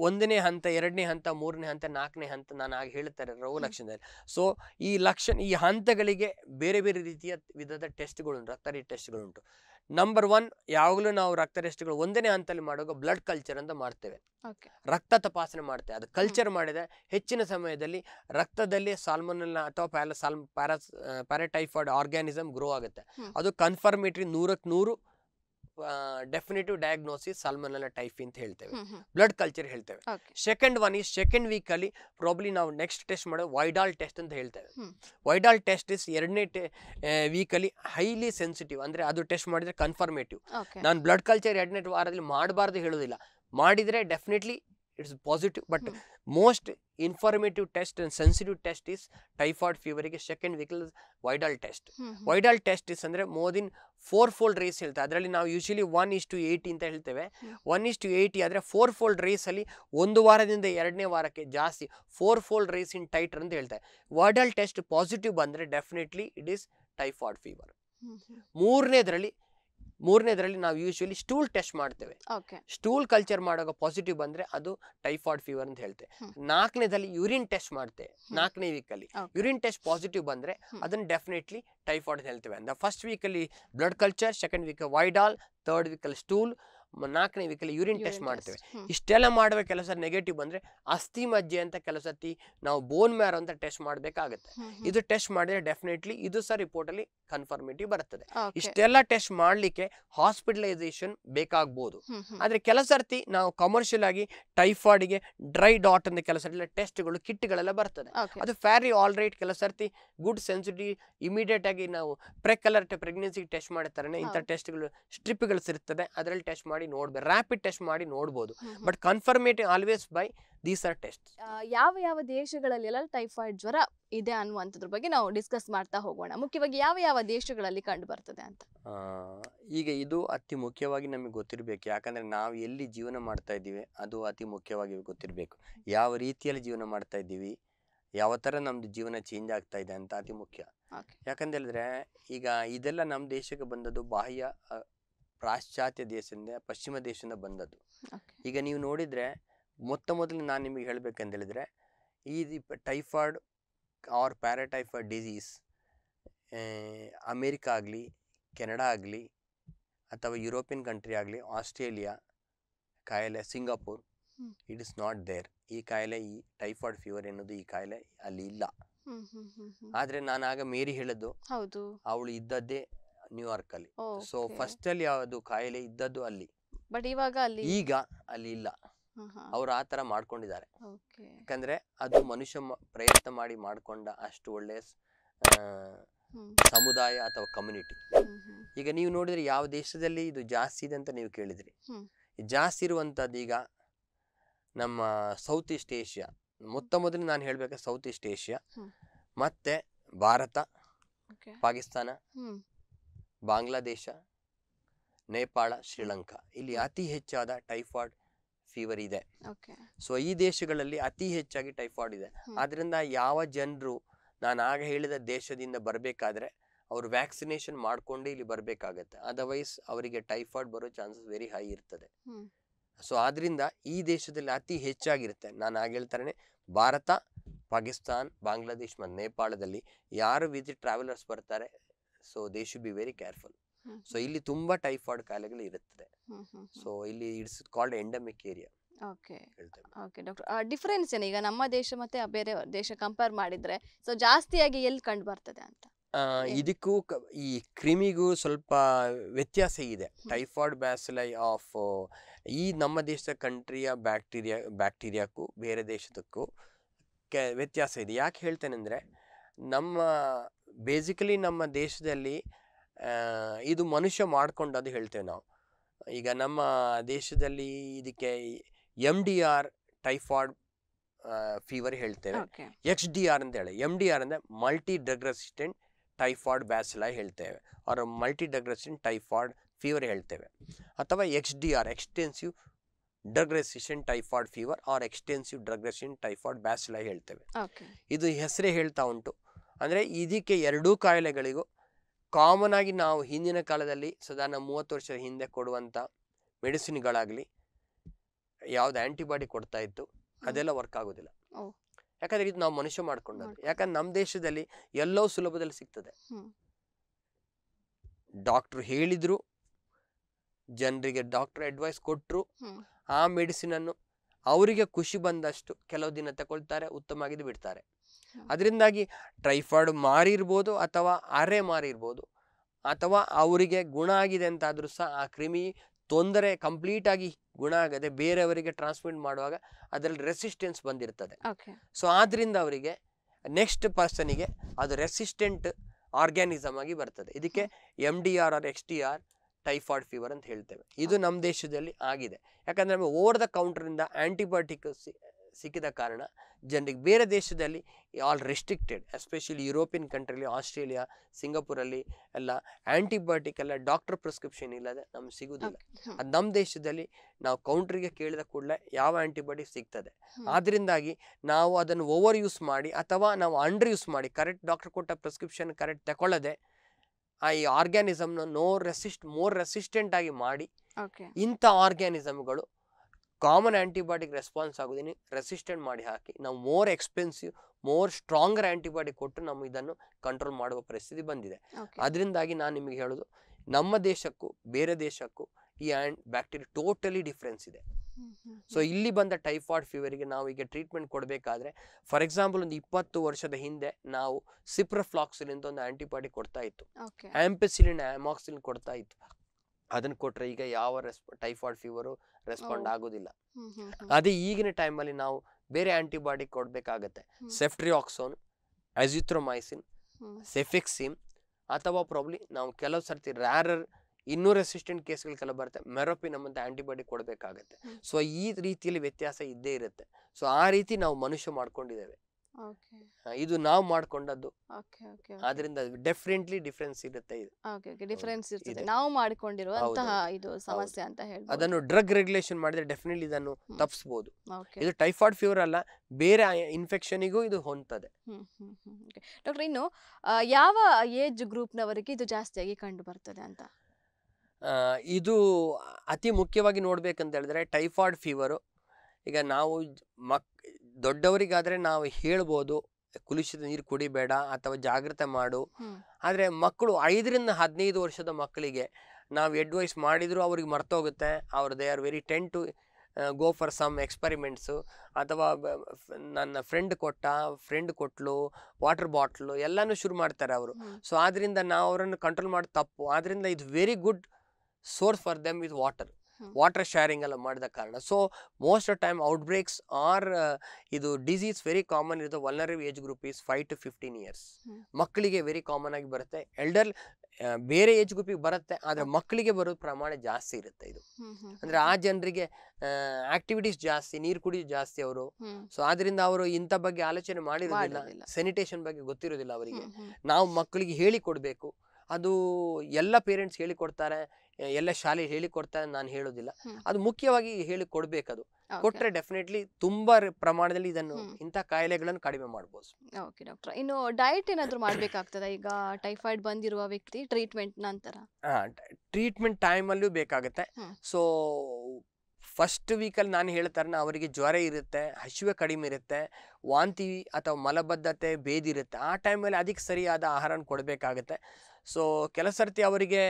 ಒಂದನೇ ಹಂತ ಎರಡನೇ ಹಂತ ಮೂರನೇ ಹಂತ ನಾಲ್ಕನೇ ಹಂತ ನಾನು ಆಗ ಹೇಳ್ತಾರೆ ರೋಗ. ಲಕ್ಷಣದಲ್ಲಿ ಸೊ ಈ ಲಕ್ಷಣ ಈ ಹಂತಗಳಿಗೆ ಬೇರೆ ಬೇರೆ ರೀತಿಯ ವಿಧದ ಟೆಸ್ಟ್ಗಳುಂಟು ರಕ್ತ ಟೆಸ್ಟ್ಗಳುಂಟು. ನಂಬರ್ ಒನ್ ಯಾವಾಗಲೂ ನಾವು ರಕ್ತ ಟೆಸ್ಟ್ಗಳು ಒಂದನೇ ಹಂತದಲ್ಲಿ ಮಾಡುವಾಗ ಬ್ಲಡ್ ಕಲ್ಚರ್ ಅಂತ ಮಾಡ್ತೇವೆ. ರಕ್ತ ತಪಾಸಣೆ ಮಾಡ್ತೇವೆ. ಅದು ಕಲ್ಚರ್ ಮಾಡಿದ ಹೆಚ್ಚಿನ ಸಮಯದಲ್ಲಿ ರಕ್ತದಲ್ಲಿ ಸಾಲ್ಮೊನೆಲ್ಲ ಅಥವಾ ಪ್ಯಾಲ ಸಾಲ್ ಪ್ಯಾರಾ ಪ್ಯಾರಾಟೈಫಾಯ್ಡ್ ಆರ್ಗ್ಯಾನಿಸಮ್ ಗ್ರೋ ಆಗುತ್ತೆ. ಅದು ಕನ್ಫರ್ಮೇಟ್ರಿ ನೂರಕ್ಕೆ ನೂರು ಡೆಫಿನೆಟಿವ್ ಡಯಾಗ್ನೋಸಿಸ್ ಸಾಲ್ಮೊನೆಲ್ಲ ಟೈಫಿ ಅಂತ ಹೇಳ್ತೇವೆ. ಬ್ಲಡ್ ಕಲ್ಚರ್ ಹೇಳ್ತೇವೆ. Second one is second week ಅಲ್ಲಿ ಪ್ರಾಬ್ಲಿ ನಾವು ನೆಕ್ಸ್ಟ್ ಟೆಸ್ಟ್ ಮಾಡೋದು ವೈಡಾಲ್ ಟೆಸ್ಟ್ ಅಂತ ಹೇಳ್ತೇವೆ. ವೈಡಾಲ್ ಟೆಸ್ಟ್ ಇಸ್ ಎರಡನೇ ವೀಕ್ ಅಲ್ಲಿ ಹೈಲಿ ಸೆನ್ಸಿಟಿವ್ ಅಂದ್ರೆ ಅದು ಟೆಸ್ಟ್ ಮಾಡಿದ್ರೆ ಕನ್ಫರ್ಮೇಟಿವ್ ನಾನು ಬ್ಲಡ್ ಕಲ್ಚರ್ ಎರಡನೇ ವಾರದಲ್ಲಿ ಮಾಡಬಾರ್ದು ಹೇಳೋದಿಲ್ಲ. ಮಾಡಿದ್ರೆ definitely it's positive but. Most informative test and sensitive test is typhoid ಫೀವರಿಗೆ second ವೀಕಲ್ Widal test. Widal test is ಅಂದರೆ ಮೋದಿನ್ ಫೋರ್ ಫೋಲ್ಡ್ ರೇಸ್ ಹೇಳ್ತಾರೆ ಅದರಲ್ಲಿ ನಾವು usually one is to eighty ಅಂತ ಹೇಳ್ತೇವೆ. ಒನ್ ಇಸ್ ಟು ಏಯ್ಟಿ ಆದರೆ ಫೋರ್ ಫೋಲ್ಡ್ ರೇಸಲ್ಲಿ ಒಂದು ವಾರದಿಂದ ಎರಡನೇ ವಾರಕ್ಕೆ ಜಾಸ್ತಿ four fold rise in titre ಅಂತ ಹೇಳ್ತಾರೆ ವೈಡಲ್ ಟೆಸ್ಟ್ ಪಾಸಿಟಿವ್ ಬಂದರೆ definitely it is typhoid fever. ಮೂರನೇದರಲ್ಲಿ ಮೂರನೇದರಲ್ಲಿ ನಾವು ಯೂಶ್ವಲಿ ಸ್ಟೂಲ್ ಟೆಸ್ಟ್ ಮಾಡ್ತೇವೆ. ಸ್ಟೂಲ್ ಕಲ್ಚರ್ ಮಾಡುವಾಗ ಪಾಸಿಟಿವ್ ಬಂದ್ರೆ ಅದು ಟೈಫಾಯ್ಡ್ ಫೀವರ್ ಅಂತ ಹೇಳ್ತೇವೆ. ನಾಲ್ಕನೇದಲ್ಲಿ ಯೂರಿನ್ ಟೆಸ್ಟ್ ಮಾಡ್ತೇವೆ ನಾಲ್ಕನೇ ವೀಕ್ ಅಲ್ಲಿ. ಯೂರಿನ್ ಟೆಸ್ಟ್ ಪಾಸಿಟಿವ್ ಬಂದ್ರೆ. ಅದನ್ನ ಡೆಫಿನೆಟ್ಲಿ ಟೈಫಾಯ್ಡ್ ಅಂತ ಹೇಳ್ತೇವೆ. ಅಂದ್ರೆ ಫಸ್ಟ್ ವೀಕ್ ಅಲ್ಲಿ blood culture second week Widal third ಅಲ್ಲಿ ಸ್ಟೂಲ್ ನಾಲ್ಕನೇ ವೀಕಲ್ಲಿ ಯೂರಿನ್ ಟೆಸ್ಟ್ ಮಾಡ್ತೇವೆ. ಇಷ್ಟೆಲ್ಲ ಮಾಡುವ ಕೆಲಸ ನೆಗೆಟಿವ್ ಬಂದರೆ ಅಸ್ಥಿ ಮಜ್ಜೆ ಅಂತ ಕೆಲಸತಿ ಸತಿ ನಾವು ಬೋನ್ ಮ್ಯಾರ್ ಅಂತ ಟೆಸ್ಟ್ ಮಾಡಬೇಕಾಗುತ್ತೆ. ಇದು ಟೆಸ್ಟ್ ಮಾಡಿದ್ರೆ ಡೆಫಿನೆಟ್ಲಿ ಇದು ಸಹ ರಿಪೋರ್ಟಲ್ಲಿ ಅಲ್ಲಿ ಕನ್ಫರ್ಮೇಟಿವ್ ಬರ್ತದೆ. ಇಷ್ಟೆಲ್ಲ ಟೆಸ್ಟ್ ಮಾಡ್ಲಿಕ್ಕೆ ಹಾಸ್ಪಿಟಲೈಸೇಷನ್ ಬೇಕಾಗ್ಬೋದು. ಆದ್ರೆ ಕೆಲ ಸರ್ತಿ ನಾವು ಕಮರ್ಷಿಯಲ್ ಆಗಿ ಟೈಫಾಯ್ಡ್ಗೆ ಡ್ರೈ ಡಾಟ್ ಅಂತ ಕೆಲಸ ಟೆಸ್ಟ್ಗಳು ಕಿಟ್ಗಳೆಲ್ಲ ಬರ್ತದೆ. ಅದು ಫ್ಯಾರಿ ಆಲ್ ರೈಟ್ ಕೆಲಸರ್ತಿ ಗುಡ್ ಸೆನ್ಸಿಟಿವ್ ಇಮಿಡಿಯೇಟ್ ಆಗಿ ನಾವು ಪ್ರೆಕಲರ್ ಪ್ರೆಗ್ನೆನ್ಸಿ ಟೆಸ್ಟ್ ಮಾಡಿರ್ತಾರೆ ಇಂಥ. ಟೆಸ್ಟ್ಗಳು ಸ್ಟ್ರಿಪ್ಗಳು ಸಿರುತ್ತದೆ ಅದರಲ್ಲಿ ಟೆಸ್ಟ್ ಮಾಡಿ ನೋಡ್ಬೇಕು ರ್ಯಾಪಿಡ್ ಟೆಸ್ಟ್ ಮಾಡಿ ನೋಡ್ಬೋದು. But confirmative always by these are test ಯಾವ ಯಾವ ದೇಶಗಳಲ್ಲಿ ಎಲ್ಲ ಟೈಫಾಯ್ಡ್ ಜ್ವರ ಇದೆ ಅನ್ನುವಂಥದ್ರ ಬಗ್ಗೆ ನಾವು ಡಿಸ್ಕಸ್ ಮಾಡ್ತಾ ಹೋಗೋಣ. ಮುಖ್ಯವಾಗಿ ಯಾವ ಯಾವ ದೇಶಗಳಲ್ಲಿ ಕಂಡು ಬರ್ತದೆ ಅಂತ? ಈಗ ಇದು ಅತಿ ಮುಖ್ಯವಾಗಿ ನಮಗೆ ಗೊತ್ತಿರಬೇಕು. ಯಾಕಂದ್ರೆ ನಾವು ಎಲ್ಲಿ ಜೀವನ ಮಾಡ್ತಾ ಇದ್ದೀವಿ ಅದು ಅತಿ ಮುಖ್ಯವಾಗಿ ಗೊತ್ತಿರಬೇಕು. ಯಾವ ರೀತಿಯಲ್ಲಿ ಜೀವನ ಮಾಡ್ತಾ ಇದ್ದೀವಿ ಯಾವ ಥರ ನಮ್ದು ಜೀವನ ಚೇಂಜ್ ಆಗ್ತಾ ಇದೆ ಅಂತ ಅತಿ ಮುಖ್ಯ. ಯಾಕಂತ ಹೇಳಿದ್ರೆ ಈಗ ಇದೆಲ್ಲ ನಮ್ಮ ದೇಶಕ್ಕೆ ಬಂದದ್ದು ಬಾಹ್ಯ ಪಾಶ್ಚಾತ್ಯ ದೇಶದಿಂದ ಪಶ್ಚಿಮ ದೇಶದಿಂದ ಬಂದದ್ದು. ಈಗ ನೀವು ನೋಡಿದರೆ ಮೊತ್ತ ಮೊದಲು ನಾನು ನಿಮಗೆ ಹೇಳಬೇಕಂತ ಹೇಳಿದರೆ ಈ typhoid or paratyphoid disease America ಆಗಲಿ ಕೆನಡಾ ಆಗಲಿ ಅಥವಾ ಯುರೋಪಿಯನ್ ಕಂಟ್ರಿ ಆಗಲಿ ಆಸ್ಟ್ರೇಲಿಯಾ ಕಾಯಿಲೆ Singapore it is not there. ಈ ಕಾಯಿಲೆ ಈ ಟೈಫಾಯ್ಡ್ ಫೀವರ್ ಎನ್ನುವುದು ಈ ಕಾಯಿಲೆ ಅಲ್ಲಿ ಇಲ್ಲ. ಆದರೆ ನಾನು ಆಗ ಮೇರಿ ಹೇಳಿದ್ದು ಹೌದು. ಅವಳು ಇದ್ದದ್ದೇ ನ್ಯೂಯಾರ್ಕಲ್ಲಿ. So Okay. ಫಸ್ಟ್ ಅಲ್ಲಿ ಯಾವ್ದು ಕಾಯಿಲೆ ಇದ್ದದ್ದು ಅಲ್ಲಿ. ಬಟ್ ಇವಾಗ ಅಲ್ಲಿ ಈಗ ಅಲ್ಲಿ ಇಲ್ಲ. ಅವ್ರು ಆ ಥರ ಮಾಡ್ಕೊಂಡಿದ್ದಾರೆ. ಯಾಕಂದ್ರೆ ಅದು ಮನುಷ್ಯ ಪ್ರಯತ್ನ ಮಾಡಿ ಮಾಡ್ಕೊಂಡ ಅಷ್ಟು ಒಳ್ಳೆ ಸ್- ಸಮುದಾಯ ಅಥವಾ ಕಮ್ಯುನಿಟಿ ಈಗ ನೀವು ನೋಡಿದ್ರೆ ಯಾವ ದೇಶದಲ್ಲಿ ಇದು ಜಾಸ್ತಿ ಇದೆ ಅಂತ ನೀವು ಕೇಳಿದ್ರಿ. ಜಾಸ್ತಿ ಇರುವಂತದ್ದು ಈಗ ನಮ್ಮ ಸೌತ್ ಈಸ್ಟ್ ಏಷ್ಯಾ ಮೊತ್ತ ಮೊದಲು ನಾನು ಹೇಳ್ಬೇಕು ಸೌತ್ ಈಸ್ಟ್ ಏಷ್ಯಾ ಮತ್ತೆ ಭಾರತ ಪಾಕಿಸ್ತಾನ ಬಾಂಗ್ಲಾದೇಶ ನೇಪಾಳ ಶ್ರೀಲಂಕಾ. ಇಲ್ಲಿ ಅತಿ ಹೆಚ್ಚಾದ ಟೈಫಾಯ್ಡ್ ಫೀವರ್ ಇದೆ. ಓಕೆ. ಸೊ ಈ ದೇಶಗಳಲ್ಲಿ ಅತಿ ಹೆಚ್ಚಾಗಿ ಟೈಫಾಯ್ಡ್ ಇದೆ. ಆದ್ರಿಂದ ಯಾವ ಜನರು ನಾನು ಆಗ ಹೇಳಿದ ದೇಶದಿಂದ ಬರಬೇಕಾದ್ರೆ ಅವರು ವ್ಯಾಕ್ಸಿನೇಷನ್ ಮಾಡ್ಕೊಂಡು ಇಲ್ಲಿ ಬರಬೇಕಾಗತ್ತೆ. ಅದರ್ವೈಸ್ ಅವರಿಗೆ ಟೈಫಾಯ್ಡ್ ಬರೋ ಚಾನ್ಸಸ್ ವೆರಿ ಹೈ ಇರ್ತದೆ. ಸೊ ಆದ್ರಿಂದ ಈ ದೇಶದಲ್ಲಿ ಅತಿ ಹೆಚ್ಚಾಗಿರುತ್ತೆ. ನಾನು ಆಗ ಹೇಳ್ತಾರೆ ಭಾರತ ಪಾಕಿಸ್ತಾನ್ ಬಾಂಗ್ಲಾದೇಶ್ ಮತ್ತು ನೇಪಾಳದಲ್ಲಿ ಯಾರು ವಿಸಿಟ್ ಟ್ರಾವೆಲರ್ಸ್ ಬರ್ತಾರೆ? So they should be very careful so ಇಲ್ಲಿ ತುಂಬಾ ಟೈಫಾಯ್ಡ್ ಕಾಯಿಲೆಗಳು ಇರುತ್ತದೆ. ಸೊ ಇಲ್ಲಿ it's called endemic area okay okay doctor difference ಏನು? ಈಗ ನಮ್ಮ ದೇಶ ಮತ್ತೆ ಬೇರೆ ದೇಶ ಕಂಪೇರ್ ಮಾಡಿದ್ರೆ ಸೊ ಜಾಸ್ತಿಯಾಗಿ ಎಲ್ಲಿ ಕಂಡು ಬರ್ತದೆ ಅಂತ? ಇದಕ್ಕೂ ಈ ಕ್ರಿಮಿಗೂ ಸ್ವಲ್ಪ ವ್ಯತ್ಯಾಸ ಇದೆ. ಟೈಫಾಯ್ಡ್ ಬ್ಯಾಸಿಲೈ ಆಫ್ ಈ ನಮ್ಮ ದೇಶದ ಕಂಟ್ರಿಯ ಬ್ಯಾಕ್ಟೀರಿಯಾ ಬ್ಯಾಕ್ಟೀರಿಯಾಕ್ಕೂ ಬೇರೆ ದೇಶದಕ್ಕೂ ಕೆ ವ್ಯತ್ಯಾಸ ಇದೆ. ಯಾಕೆ ಹೇಳ್ತೇನೆ ಅಂದರೆ ನಮ್ಮ ಬೇಸಿಕಲಿ ನಮ್ಮ ದೇಶದಲ್ಲಿ ಇದು ಮನುಷ್ಯ ಮಾಡ್ಕೊಂಡದು ಹೇಳ್ತೇವೆ ನಾವು. ಈಗ ನಮ್ಮ ದೇಶದಲ್ಲಿ ಇದಕ್ಕೆ M D R typhoid fever ಹೇಳ್ತೇವೆ. ಎಚ್ ಎಕ್ಸ್ ಡಿ ಆರ್ ಅಂತ ಹೇಳಿ. ಎಂ ಡಿ ಆರ್ ಅಂದರೆ multi drug resistant typhoid bacilli ಹೇಳ್ತೇವೆ. ಅವರು multi drug resistant typhoid fever ಹೇಳ್ತೇವೆ. ಅಥವಾ X D R extensive drug resistant typhoid fever or extensive drug resistant typhoid bacilli ಹೇಳ್ತೇವೆ. ಇದು ಹೆಸರೇ ಹೇಳ್ತಾ ಉಂಟು. ಅಂದರೆ ಇದಕ್ಕೆ ಎರಡೂ ಕಾಯಿಲೆಗಳಿಗೂ ಕಾಮನ್ ಆಗಿ ನಾವು ಹಿಂದಿನ ಕಾಲದಲ್ಲಿ ಸಾಧಾರಣ ಮೂವತ್ತು ವರ್ಷದ ಹಿಂದೆ ಕೊಡುವಂಥ ಮೆಡಿಸಿನ್ಗಳಾಗಲಿ ಯಾವ್ದು ಆ್ಯಂಟಿಬಾಡಿ ಕೊಡ್ತಾ ಇತ್ತು ಅದೆಲ್ಲ ವರ್ಕ್ ಆಗೋದಿಲ್ಲ. ಯಾಕಂದ್ರೆ ಇದು ನಾವು ಮನುಷ್ಯ ಮಾಡ್ಕೊಂಡದ್ದು ಯಾಕಂದ್ರೆ ನಮ್ಮ ದೇಶದಲ್ಲಿ ಎಲ್ಲವೂ ಸುಲಭದಲ್ಲಿ ಸಿಗ್ತದೆ. ಡಾಕ್ಟ್ರು ಹೇಳಿದ್ರು ಜನರಿಗೆ ಡಾಕ್ಟರ್ ಅಡ್ವೈಸ್ ಕೊಟ್ಟರು. ಆ ಮೆಡಿಸಿನನ್ನು ಅವರಿಗೆ ಖುಷಿ ಬಂದಷ್ಟು ಕೆಲವು ದಿನ ತಗೊಳ್ತಾರೆ ಉತ್ತಮವಾಗಿದ್ದು ಬಿಡ್ತಾರೆ. ಅದರಿಂದಾಗಿ ಟ್ರೈಫಾಯ್ಡ್ ಮಾರಿರ್ಬೋದು ಅಥವಾ ಅರೆ ಮಾರಿರ್ಬೋದು ಅಥವಾ ಅವರಿಗೆ ಗುಣ ಆಗಿದೆ ಅಂತಾದರೂ ಸಹ ಆ ಕ್ರಿಮಿ ತೊಂದರೆ ಕಂಪ್ಲೀಟ್ ಆಗಿ ಗುಣ ಆಗದೆ ಬೇರೆಯವರಿಗೆ ಟ್ರಾನ್ಸ್ಮಿಟ್ ಮಾಡುವಾಗ ಅದರಲ್ಲಿ ರೆಸಿಸ್ಟೆನ್ಸ್ ಬಂದಿರ್ತದೆ. ಸೊ ಆದ್ರಿಂದ ಅವರಿಗೆ ನೆಕ್ಸ್ಟ್ ಪರ್ಸನಿಗೆ ಅದು ರೆಸಿಸ್ಟೆಂಟ್ ಆರ್ಗ್ಯಾನಿಸಮ್ ಆಗಿ ಬರ್ತದೆ. ಇದಕ್ಕೆ M D R or X T R typhoid fever ಅಂತ ಹೇಳ್ತೇವೆ. ಇದು ನಮ್ಮ ದೇಶದಲ್ಲಿ ಆಗಿದೆ. ಯಾಕಂದ್ರೆ ನಮಗೆ ಓವರ್ ದ ಕೌಂಟರಿಂದ ಆಂಟಿಬಯೋಟಿಕ್ ಸಿಕ್ಕಿದ ಕಾರಣ ಜನರಿಗೆ ಬೇರೆ ದೇಶದಲ್ಲಿ ಆಲ್ ರೆಸ್ಟ್ರಿಕ್ಟೆಡ್ ಎಸ್ಪೆಷಲಿ ಯುರೋಪಿಯನ್ ಕಂಟ್ರಿಲಿ ಆಸ್ಟ್ರೇಲಿಯಾ ಸಿಂಗಾಪುರಲ್ಲಿ ಎಲ್ಲ ಆ್ಯಂಟಿಬಯೋಟಿಕ್ ಎಲ್ಲ ಡಾಕ್ಟರ್ ಪ್ರಿಸ್ಕ್ರಿಪ್ಷನ್ ಇಲ್ಲದೆ ನಮ್ಗೆ ಸಿಗುವುದಿಲ್ಲ ಅದು ನಮ್ಮ ದೇಶದಲ್ಲಿ ನಾವು ಕೌಂಟ್ರಿಗೆ ಕೇಳಿದ ಕೂಡಲೇ ಯಾವ ಆ್ಯಂಟಿಬಯೋಟಿಕ್ ಸಿಗ್ತದೆ? ಆದ್ದರಿಂದಾಗಿ ನಾವು ಅದನ್ನು ಓವರ್ ಯೂಸ್ ಮಾಡಿ ಅಥವಾ ನಾವು ಅಂಡರ್ ಯೂಸ್ ಮಾಡಿ ಕರೆಕ್ಟ್ ಡಾಕ್ಟರ್ ಕೊಟ್ಟ ಪ್ರಿಸ್ಕ್ರಿಪ್ಷನ್ ಕರೆಕ್ಟ್ ತಗೊಳ್ಳದೆ ಆ ಈ ಆರ್ಗ್ಯಾನಿಸಮ್ನ ನೋ ರೆಸಿಸ್ಟ್ ಮೋರ್ ರೆಸಿಸ್ಟೆಂಟ್ ಆಗಿ ಮಾಡಿ ಇಂಥ ಆರ್ಗ್ಯಾನಿಸಮ್ಗಳು ಕಾಮನ್ ಆ್ಯಂಟಿಬಯೋಟಿಕ್ ರೆಸ್ಪಾನ್ಸ್ ಆಗೋದನ್ನು ರೆಸಿಸ್ಟೆಂಟ್ ಮಾಡಿ ಹಾಕಿ. ನಾವು more expensive more stronger antibiotic ಕೊಟ್ಟು ನಾವು ಇದನ್ನು ಕಂಟ್ರೋಲ್ ಮಾಡುವ ಪರಿಸ್ಥಿತಿ ಬಂದಿದೆ. ಅದರಿಂದಾಗಿ ನಾನು ನಿಮಗೆ ಹೇಳೋದು ನಮ್ಮ ದೇಶಕ್ಕೂ ಬೇರೆ ದೇಶಕ್ಕೂ ಈ ಆ್ಯಂಡ್ ಬ್ಯಾಕ್ಟೀರಿಯಾ ಟೋಟಲಿ ಡಿಫ್ರೆನ್ಸ್ ಇದೆ. ಸೊ ಇಲ್ಲಿ ಬಂದ ಟೈಫಾಯ್ಡ್ ಫೀವರಿಗೆ ನಾವು ಈಗ ಟ್ರೀಟ್ಮೆಂಟ್ ಕೊಡಬೇಕಾದ್ರೆ ಫಾರ್ ಎಕ್ಸಾಂಪಲ್ ಒಂದು ಇಪ್ಪತ್ತು ವರ್ಷದ ಹಿಂದೆ ನಾವು ಸಿಪ್ರಫ್ಲಾಕ್ಸಿನ್ ಅಂತ ಒಂದು ಆ್ಯಂಟಿಬಯೋಟಿಕ್ ಕೊಡ್ತಾ ಇತ್ತು. ಆ್ಯಂಪಿಸಿಲಿನ್ ಆಂಪಿಸಿಲಿನ್ ಆಮಾಕ್ಸಿಲಿನ್ ಕೊಡ್ತಾ ಇತ್ತು. ಅದನ್ನು ಕೊಟ್ರೆ ಈಗ ಯಾವ ರೆಸ್ಪ ಟೈಫಾಯ್ಡ್ ಫೀವರು ರೆಸ್ಪಾಂಡ್. ಆಗೋದಿಲ್ಲ. ಅದೇ ಈಗಿನ ಟೈಮಲ್ಲಿ ನಾವು ಬೇರೆ ಆಂಟಿಬಾಡಿ ಕೊಡಬೇಕಾಗತ್ತೆ. ಸೆಫ್ಟ್ರಿಯಾಕ್ಸೋನ್ ಅಜಿಥ್ರೊಮೈಸಿನ್ ಸೆಫಿಕ್ಸಿಮ್ ಅಥವಾ ಪ್ರಾಬ್ಲಿ ನಾವು ಕೆಲವು ಸರ್ತಿ ರ್ಯಾರರ್ ಇನ್ನೂ ರೆಸಿಸ್ಟೆಂಟ್ ಕೇಸ್ಗಳು ಕೆಲವು ಬರುತ್ತೆ. ಮೆರೋಪಿನ್ ನಮ್ಮಂತ ಆಂಟಿಬಾಡಿ ಕೊಡಬೇಕಾಗತ್ತೆ. ಸೊ ಈ ರೀತಿಯಲ್ಲಿ ವ್ಯತ್ಯಾಸ ಇದ್ದೇ ಇರುತ್ತೆ. ಸೊ ಆ ರೀತಿ ನಾವು ಮನುಷ್ಯ ಮಾಡ್ಕೊಂಡಿದ್ದೇವೆ. ಇದು ನಾವು ಮಾಡ್ಕೊಂಡದ್ದು. ಓಕೆ ಓಕೆ ಆದ್ರಿಂದ ಡೆಫಿನೆಟ್ಲಿ ಡಿಫ್ರೆನ್ಸ್ ಇರುತ್ತೆ ಇದು. ಡಿಫರೆನ್ಸ್ ಇರ್ತದೆ. ನಾವು ಮಾಡಿಕೊಂಡಿರುವಂತಹ ಇದು ಸಮಸ್ಯೆ ಅಂತ ಹೇಳಿ ಅದನ್ನು ಡ್ರಗ್ ರೆಗ್ಯುಲೇಷನ್ ಮಾಡಿದ್ರೆ ಡೆಫಿನೆಟ್ಲಿ ಇದನ್ನು ತಪ್ಪಿಸಬಹುದು ಇದು ಟೈಫಾಯ್ಡ್ ಫೀವರ್ ಅಲ್ಲ ಬೇರೆ ಇನ್ಫೆಕ್ಷನಿಗೂ ಇದು ಹೊಂತದೆ ಡಾಕ್ಟರ್ ಇನ್ನು ಯಾವ ಏಜ್ ಗ್ರೂಪ್ನವರಿಗೆ ಇದು ಜಾಸ್ತಿಯಾಗಿ ಕಂಡು ಬರ್ತದೆ ಅಂತ? ಇದು ಅತಿ ಮುಖ್ಯವಾಗಿ ನೋಡ್ಬೇಕಂತ ಹೇಳಿದ್ರೆ ಟೈಫಾಯ್ಡ್ ಫೀವರು ಈಗ ನಾವು ಮಕ್ ದೊಡ್ಡವರಿಗಾದ್ರೆ ನಾವು ಹೇಳ್ಬೋದು ಕುಲುಷಿತ ನೀರು ಕುಡಿಬೇಡ ಅಥವಾ ಜಾಗ್ರತೆ ಮಾಡು. ಆದರೆ ಮಕ್ಕಳು ಐದರಿಂದ ಹದಿನೈದು ವರ್ಷದ ಮಕ್ಕಳಿಗೆ ನಾವು ಅಡ್ವೈಸ್ ಮಾಡಿದರೂ ಅವ್ರಿಗೆ ಮರ್ತೋಗುತ್ತೆ ಅವ್ರು they are very tend to go for some experiments ಅಥವಾ ನನ್ನ ಫ್ರೆಂಡ್ ಕೊಟ್ಟ ಫ್ರೆಂಡ್ ಕೊಟ್ಲು ವಾಟರ್ ಬಾಟ್ಲು ಎಲ್ಲನೂ ಶುರು ಮಾಡ್ತಾರೆ ಅವರು. ಸೊ ಆದ್ದರಿಂದ ನಾವು ಅವರನ್ನು ಕಂಟ್ರೋಲ್ ಮಾಡೋದು ತಪ್ಪು ಆದ್ರಿಂದ ಇದು very good source for them with water. Water sharing ಎಲ್ಲ ಮಾಡಿದ ಕಾರಣ. So most of time outbreaks are ಇದು ಡಿಸೀಸ್ ವೆರಿ ಕಾಮನ್ ಇರುತ್ತೆ vulnerable age group is five to fifteen years. ಮಕ್ಕಳಿಗೆ ವೆರಿ ಕಾಮನ್ ಆಗಿ ಬರುತ್ತೆ. ಎಲ್ಡರ್ ಬೇರೆ ಏಜ್ ಗ್ರೂಪಿಗೆ ಬರುತ್ತೆ ಆದರೆ ಮಕ್ಕಳಿಗೆ ಬರೋ ಪ್ರಮಾಣ ಜಾಸ್ತಿ ಇರುತ್ತೆ ಇದು. ಅಂದರೆ ಆ ಜನರಿಗೆ ಆಕ್ಟಿವಿಟೀಸ್ ಜಾಸ್ತಿ ನೀರು ಕುಡಿಯೋ ಜಾಸ್ತಿ ಅವರು. ಸೊ ಆದ್ರಿಂದ ಅವರು ಇಂಥ ಬಗ್ಗೆ ಆಲೋಚನೆ ಮಾಡಿರೋದಿಲ್ಲ. ಸ್ಯಾನಿಟೇಷನ್ ಬಗ್ಗೆ ಗೊತ್ತಿರೋದಿಲ್ಲ ಅವರಿಗೆ. ನಾವು ಮಕ್ಕಳಿಗೆ ಹೇಳಿಕೊಡ್ಬೇಕು. ಅದು ಎಲ್ಲ ಪೇರೆಂಟ್ಸ್ ಹೇಳಿಕೊಡ್ತಾರೆ. ಎಲ್ಲ ಶಾಲೆ ಹೇಳಿಕೊಡ್ತಾ ನಾನು ಹೇಳೋದಿಲ್ಲ. ಅದು ಮುಖ್ಯವಾಗಿ ಹೇಳಿಕೊಡ್ಬೇಕದು. ಅದು ಕೊಟ್ರೆ ಡೆಫಿನೆಟ್ಲಿ ತುಂಬಾ ಪ್ರಮಾಣದಲ್ಲಿ ಇದನ್ನು. ಇಂಥ ಕಾಯಿಲೆಗಳನ್ನು ಕಡಿಮೆ ಮಾಡ್ಬೋದು. ಓಕೆ ಡಾಕ್ಟರ್ ಇನ್ನು ಡಯಟ್ ಏನಾದರೂ ಮಾಡಬೇಕಾಗ್ತದ? ಈಗ ಟೈಫಾಯ್ಡ್ ಬಂದಿರುವ ವ್ಯಕ್ತಿ ಟ್ರೀಟ್ಮೆಂಟ್ ನಂತರ? ಟ್ರೀಟ್ಮೆಂಟ್ ಟೈಮಲ್ಲೂ ಬೇಕಾಗುತ್ತೆ. ಸೊ ಫಸ್ಟ್ ವೀಕಲ್ಲಿ ನಾನು ಹೇಳ್ತಾರೆ ಅವರಿಗೆ ಜ್ವರ ಇರುತ್ತೆ ಹಸಿವೆ ಕಡಿಮೆ ಇರುತ್ತೆ ವಾಂತಿ ಅಥವಾ ಮಲಬದ್ಧತೆ ಬೇದಿರುತ್ತೆ ಆ ಟೈಮಲ್ಲಿ ಅದಕ್ಕೆ ಸರಿಯಾದ ಆಹಾರನ ಕೊಡಬೇಕಾಗತ್ತೆ. ಸೊ ಕೆಲ ಸರ್ತಿ ಅವರಿಗೆ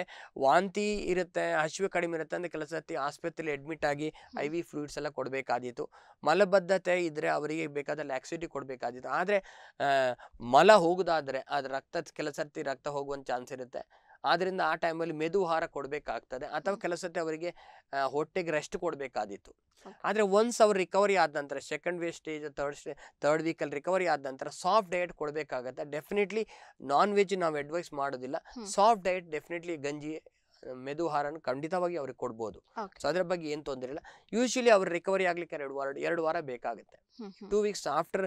ವಾಂತಿ ಇರುತ್ತೆ ಹಸಿವೆ ಕಡಿಮೆ ಇರುತ್ತೆ ಅಂದರೆ ಕೆಲ ಸರ್ತಿ ಆಸ್ಪತ್ರೆಯಲ್ಲಿ ಅಡ್ಮಿಟ್ ಆಗಿ ಐ ವಿ ಫ್ಲೂಯಿಡ್ಸ್ ಎಲ್ಲ ಕೊಡಬೇಕಾದೀತು. ಮಲಬದ್ಧತೆ ಇದ್ದರೆ ಅವರಿಗೆ ಬೇಕಾದ ಲ್ಯಾಕ್ಸಿಟಿ ಕೊಡಬೇಕಾದೀತು. ಆದರೆ ಮಲ ಹೋಗೋದಾದರೆ ಅದು ರಕ್ತ ಕೆಲ ಸರ್ತಿ ರಕ್ತ ಹೋಗುವಂಥ ಚಾನ್ಸ್ ಇರುತ್ತೆ. ಆದ್ದರಿಂದ ಆ ಟೈಮಲ್ಲಿ ಮೆದು ಆಹಾರ ಕೊಡಬೇಕಾಗ್ತದೆ ಅಥವಾ ಕೆಲಸಕ್ಕೆ ಕೆಲಸ ಅವರಿಗೆ ಹೊಟ್ಟೆಗೆ ರೆಸ್ಟ್ ಕೊಡಬೇಕಾದಿತ್ತು. ಆದರೆ ಒನ್ಸ್ ಅವ್ರು ರಿಕವರಿ ಆದ ನಂತರ second way stage third stay third ವೀಕಲ್ಲಿ ರಿಕವರಿ ಆದ ನಂತರ ಸಾಫ್ಟ್ ಡಯಟ್ ಕೊಡಬೇಕಾಗತ್ತೆ. ಡೆಫಿನೆಟ್ಲಿ ನಾನ್ ವೆಜ್ ನಾವು ಅಡ್ವೈಸ್ ಮಾಡೋದಿಲ್ಲ. ಸಾಫ್ಟ್ ಡಯಟ್ ಡೆಫಿನೆಟ್ಲಿ ಗಂಜಿ ಮೆದುಹಾರನ ಖಂಡಿತವಾಗಿ ಅವ್ರಿಗೆ ಕೊಡ್ಬೋದು. ಸೊ ಅದ್ರ ಬಗ್ಗೆ ಏನು ತೊಂದರೆ ಇಲ್ಲ. ಯೂಶಲಿ ಅವ್ರು ರಿಕವರಿ ಆಗ್ಲಿಕ್ಕೆ ಎರಡು ವಾರ ಎರಡು ವಾರ ಬೇಕಾಗುತ್ತೆ. Two weeks after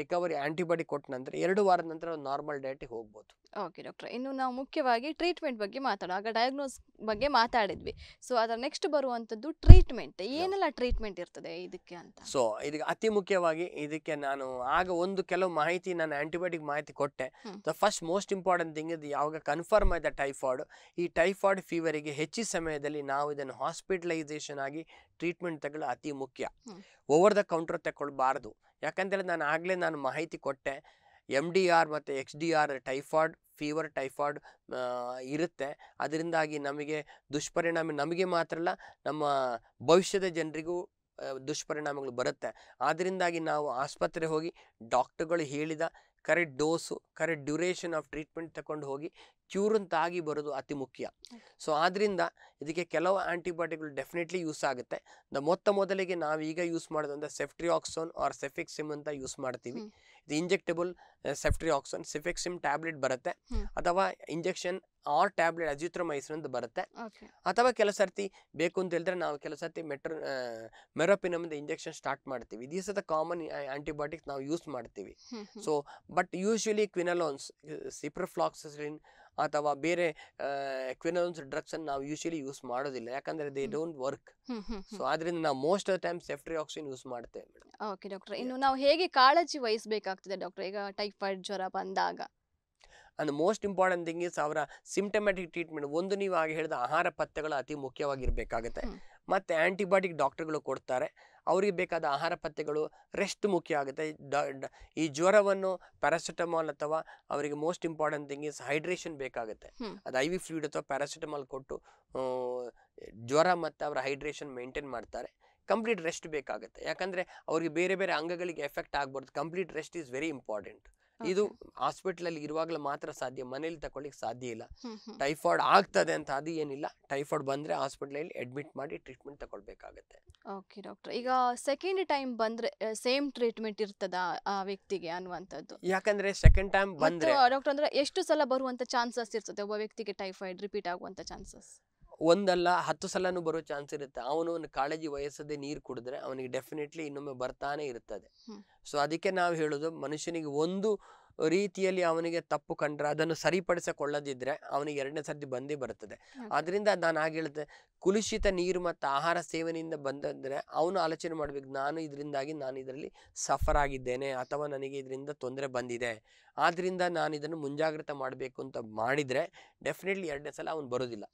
recovery antibody ಕೊಟ್ಟ ನಂತರ ಎರಡು ವಾರದ ನಂತರ ನಾರ್ಮಲ್ ಡಯಟಿಗೆ ಹೋಗ್ಬೋದು. ಓಕೆ ಡಾಕ್ಟರ್ ಇನ್ನು ನಾವು ಮುಖ್ಯವಾಗಿ ಟ್ರೀಟ್ಮೆಂಟ್ ಬಗ್ಗೆ ಮಾತಾಡೋ ಆಗ ಡಯಾಗ್ನೋಸ್ ಬಗ್ಗೆ ಮಾತಾಡಿದ್ವಿ. ಸೊ ಅದರ ನೆಕ್ಸ್ಟ್ ಬರುವಂಥದ್ದು ಟ್ರೀಟ್ಮೆಂಟ್ ಏನೆಲ್ಲ ಟ್ರೀಟ್ಮೆಂಟ್ ಇರ್ತದೆ ಇದಕ್ಕೆ ಅಂತ? ಸೊ ಇದಕ್ಕೆ ಅತಿ ಮುಖ್ಯವಾಗಿ ಇದಕ್ಕೆ ನಾನು ಆಗ ಒಂದು ಕೆಲವು ಮಾಹಿತಿ ನಾನು ಆಂಟಿಬಯೋಟಿಕ್ ಮಾಹಿತಿ ಕೊಟ್ಟೆ. The first most important thing ಇದು ಯಾವಾಗ ಕನ್ಫರ್ಮ್ ಆಯಿತು ಟೈಫಾಯ್ಡ್ ಈ ಟೈಫಾಯ್ಡ್ ಫೀವರಿಗೆ ಹೆಚ್ಚಿನ ಸಮಯದಲ್ಲಿ ನಾವು ಇದನ್ನು ಹಾಸ್ಪಿಟಲೈಸೇಷನ್ ಆಗಿ ಟ್ರೀಟ್ಮೆಂಟ್ ತಗೊಳ್ಳೋ ಅತಿ ಮುಖ್ಯ. ಓವರ್ ದ ಕೌಂಟರ್ ತಗೊಳ್ಬಾರ್ದು ಯಾಕಂತೇಳಿ ನಾನು ಆಗಲೇ ನಾನು ಮಾಹಿತಿ ಕೊಟ್ಟೆ. ಎಂ ಡಿ ಆರ್ ಮತ್ತು X D R typhoid, fever typhoid ಇರುತ್ತೆ. ಅದರಿಂದಾಗಿ ನಮಗೆ ದುಷ್ಪರಿಣಾಮ, ನಮಗೆ ಮಾತ್ರ ಅಲ್ಲ, ನಮ್ಮ ಭವಿಷ್ಯದ ಜನರಿಗೂ ದುಷ್ಪರಿಣಾಮಗಳು ಬರುತ್ತೆ. ಆದ್ದರಿಂದಾಗಿ ನಾವು ಆಸ್ಪತ್ರೆ ಹೋಗಿ ಡಾಕ್ಟರ್ಗಳು ಹೇಳಿದ correct dose correct duration of treatment ತಗೊಂಡು ಹೋಗಿ ಕ್ಯೂರ್ ಅಂತ ಆಗಿ ಬರೋದು ಅತಿ ಮುಖ್ಯ. ಸೊ ಆದ್ದರಿಂದ ಇದಕ್ಕೆ ಕೆಲವು ಆ್ಯಂಟಿಬಯೋಟಿಕ್ಗಳು ಡೆಫಿನೆಟ್ಲಿ ಯೂಸ್ ಆಗುತ್ತೆ. ದ ಮೊತ್ತ ಮೊದಲಿಗೆ ನಾವು ಈಗ ಯೂಸ್ ಮಾಡೋದಂದ್ರೆ ಸೆಫ್ಟ್ರಿಯಾಕ್ಸೋನ್ ಆರ್ ಸೆಫಿಕ್ಸಿಮ್ ಅಂತ ಯೂಸ್ ಮಾಡ್ತೀವಿ. ಇದು ಇಂಜೆಕ್ಟಬಲ್ ಸೆಫ್ಟ್ರಿಯಾಕ್ಸೋನ್ ಸೆಫೆಕ್ಸಿಮ್ ಟ್ಯಾಬ್ಲೆಟ್ ಬರುತ್ತೆ. ಅಥವಾ ಇಂಜೆಕ್ಷನ್ ಆರ್ ಟ್ಯಾಬ್ಲೆಟ್ ಅಜಿತ್ರಮೈಸಿನ್ ಅಂತ ಬರುತ್ತೆ. ಅಥವಾ ಕೆಲವು ಸರ್ತಿ ಬೇಕು ಅಂತ ಹೇಳಿದ್ರೆ ನಾವು ಕೆಲ ಸರ್ತಿ ಮೆಟ್ರೋ ಮೆರೋಪಿನಮ್ದ ಇಂಜೆಕ್ಷನ್ ಸ್ಟಾರ್ಟ್ ಮಾಡ್ತೀವಿ. ದೀಸ್ ದ ಕಾಮನ್ ಆಂಟಿಬಯೋಟಿಕ್ಸ್ ನಾವು ಯೂಸ್ ಮಾಡ್ತೀವಿ. So but usually quinolones ciprofloxacin ಅಥವಾ ಬೇರೆ ಕ್ವಿನೋನ್ಸ್ ಡ್ರಗ್ಸ್ ಅನ್ನು ನಾವು ಯೂಶಲಿ ಯೂಸ್ ಮಾಡೋದಿಲ್ಲ. ಯಾಕಂದ್ರೆ ದೇ. ಡೋಂಟ್ ವರ್ಕ್ ಸೊ ಆದ್ರಿಂದ ನಾವು most of time time ceftriaxone use ಮಾಡ್ತೇವೆ ಓಕೆ ಡಾಕ್ಟರ್ ಇನ್ನು ನಾವು ಹೇಗೆ ಕಾಳಜಿ ವಹಿಸಬೇಕಾಗ್ತದೆ ಡಾಕ್ಟರ್ ಈಗ ಟೈಫಾಯ್ಡ್ ಜ್ವರ ಬಂದಾಗ. And most important thing is ಅವರ ಸಿಂಟಮ್ಯಾಟಿಕ್ ಟ್ರೀಟ್ಮೆಂಟ್ ಒಂದು ನೀವು ಆಗಿ ಹೇಳಿದ ಆಹಾರ ಪಥ್ಯಗಳು ಅತಿ ಮುಖ್ಯವಾಗಿರಬೇಕಾಗುತ್ತೆ. ಮತ್ತು ಆ್ಯಂಟಿಬಯೋಟಿಕ್ ಡಾಕ್ಟರ್ಗಳು ಕೊಡ್ತಾರೆ. ಅವರಿಗೆ ಬೇಕಾದ ಆಹಾರ ಪಥ್ಯಗಳು ರೆಸ್ಟ್ ಮುಖ್ಯ ಆಗುತ್ತೆ. ಈ ಜ್ವರವನ್ನು ಪ್ಯಾರಾಸಿಟಮಾಲ್ ಅಥವಾ ಅವರಿಗೆ most important thing is hydration ಬೇಕಾಗುತ್ತೆ. ಅದು ಐ ವಿ ಫ್ಲೂಯಿಡ್ ಅಥವಾ ಪ್ಯಾರಾಸಿಟಮಾಲ್ ಕೊಟ್ಟು ಜ್ವರ ಮತ್ತು ಅವರ ಹೈಡ್ರೇಷನ್ ಮೇಂಟೈನ್ ಮಾಡ್ತಾರೆ. ಕಂಪ್ಲೀಟ್ ರೆಸ್ಟ್ ಬೇಕಾಗುತ್ತೆ. ಯಾಕಂದರೆ ಅವರಿಗೆ ಬೇರೆ ಬೇರೆ ಅಂಗಗಳಿಗೆ ಎಫೆಕ್ಟ್ ಆಗ್ಬಾರ್ದು. Complete rest is very important ಇದು ಹಾಸ್ಪಿಟ್ಲಲ್ಲಿ ಇರುವಾಗಲೇ ಮಾತ್ರ ಸಾಧ್ಯ ಮನೇಲಿ ತಕೊಳ್ಳಿಕ್ ಸಾಧ್ಯ ಇಲ್ಲ. ಟೈಫಾಯ್ಡ್ ಆಗ್ತದೆ ಅಂತ ಅದು ಏನಿಲ್ಲ. ಟೈಫಾಯ್ಡ್ ಬಂದ್ರೆ ಹಾಸ್ಪಿಟಲ್ ಅಲ್ಲಿ ಅಡ್ಮಿಟ್ ಮಾಡಿ ಟ್ರೀಟ್ಮೆಂಟ್ ತಗೊಳ್ಬೇಕಾಗತ್ತೆ ಓಕೆ ಡಾಕ್ಟರ್ ಈಗ ಸೆಕೆಂಡ್ ಟೈಮ್ ಬಂದ್ರೆ ಸೇಮ್ ಟ್ರೀಟ್ಮೆಂಟ್ ಇರ್ತದ ಆ ವ್ಯಕ್ತಿಗೆ ಅನ್ನುವಂಥದ್ದು? ಯಾಕಂದ್ರೆ ಸೆಕೆಂಡ್ ಟೈಮ್ ಬಂದ್ರೆ ಡಾಕ್ಟರ್ ಅಂದ್ರೆ ಎಷ್ಟು ಸಲ ಬರುವಂತ ಚಾನ್ಸಸ್ ಇರ್ತದೆ ಒಬ್ಬ ವ್ಯಕ್ತಿಗೆ ಟೈಫಾಯ್ಡ್ ರಿಪೀಟ್ ಆಗುವಂತ ಚಾನ್ಸಸ್ ಒಂದಲ್ಲ ಹತ್ತು ಸಲನೂ ಬರೋ ಚಾನ್ಸ್ ಇರುತ್ತೆ. ಅವನು ಒಂದು ಕಾಳಜಿ ವಯಸ್ಸದೆ ನೀರು ಕುಡಿದ್ರೆ ಅವನಿಗೆ ಡೆಫಿನೆಟ್ಲಿ ಇನ್ನೊಮ್ಮೆ ಬರ್ತಾನೆ ಇರ್ತದೆ. ಸೊ ಅದಕ್ಕೆ ನಾವು ಹೇಳೋದು ಮನುಷ್ಯನಿಗೆ ಒಂದು ರೀತಿಯಲ್ಲಿ ಅವನಿಗೆ ತಪ್ಪು ಕಂಡ್ರೆ ಅದನ್ನು ಸರಿಪಡಿಸಿಕೊಳ್ಳದಿದ್ರೆ ಅವನಿಗೆ ಎರಡನೇ ಸರ್ತಿ ಬಂದೇ ಬರ್ತದೆ. ಅದರಿಂದ ನಾನು ಹಾಗೆ ಹೇಳ್ತೆ ಕುಲುಷಿತ ನೀರು ಮತ್ತು ಆಹಾರ ಸೇವನೆಯಿಂದ ಬಂದಂದ್ರೆ ಅವನು ಆಲೋಚನೆ ಮಾಡಬೇಕು ನಾನು ಇದರಿಂದಾಗಿ ನಾನು ಇದರಲ್ಲಿ ಸಫರ್ ಆಗಿದ್ದೇನೆ ಅಥವಾ ನನಗೆ ಇದರಿಂದ ತೊಂದರೆ ಬಂದಿದೆ. ಆದ್ದರಿಂದ ನಾನು ಇದನ್ನು ಮುಂಜಾಗ್ರತೆ ಮಾಡಬೇಕು ಅಂತ ಮಾಡಿದರೆ ಡೆಫಿನೆಟ್ಲಿ ಎರಡನೇ ಸಲ ಅವನು ಬರೋದಿಲ್ಲ.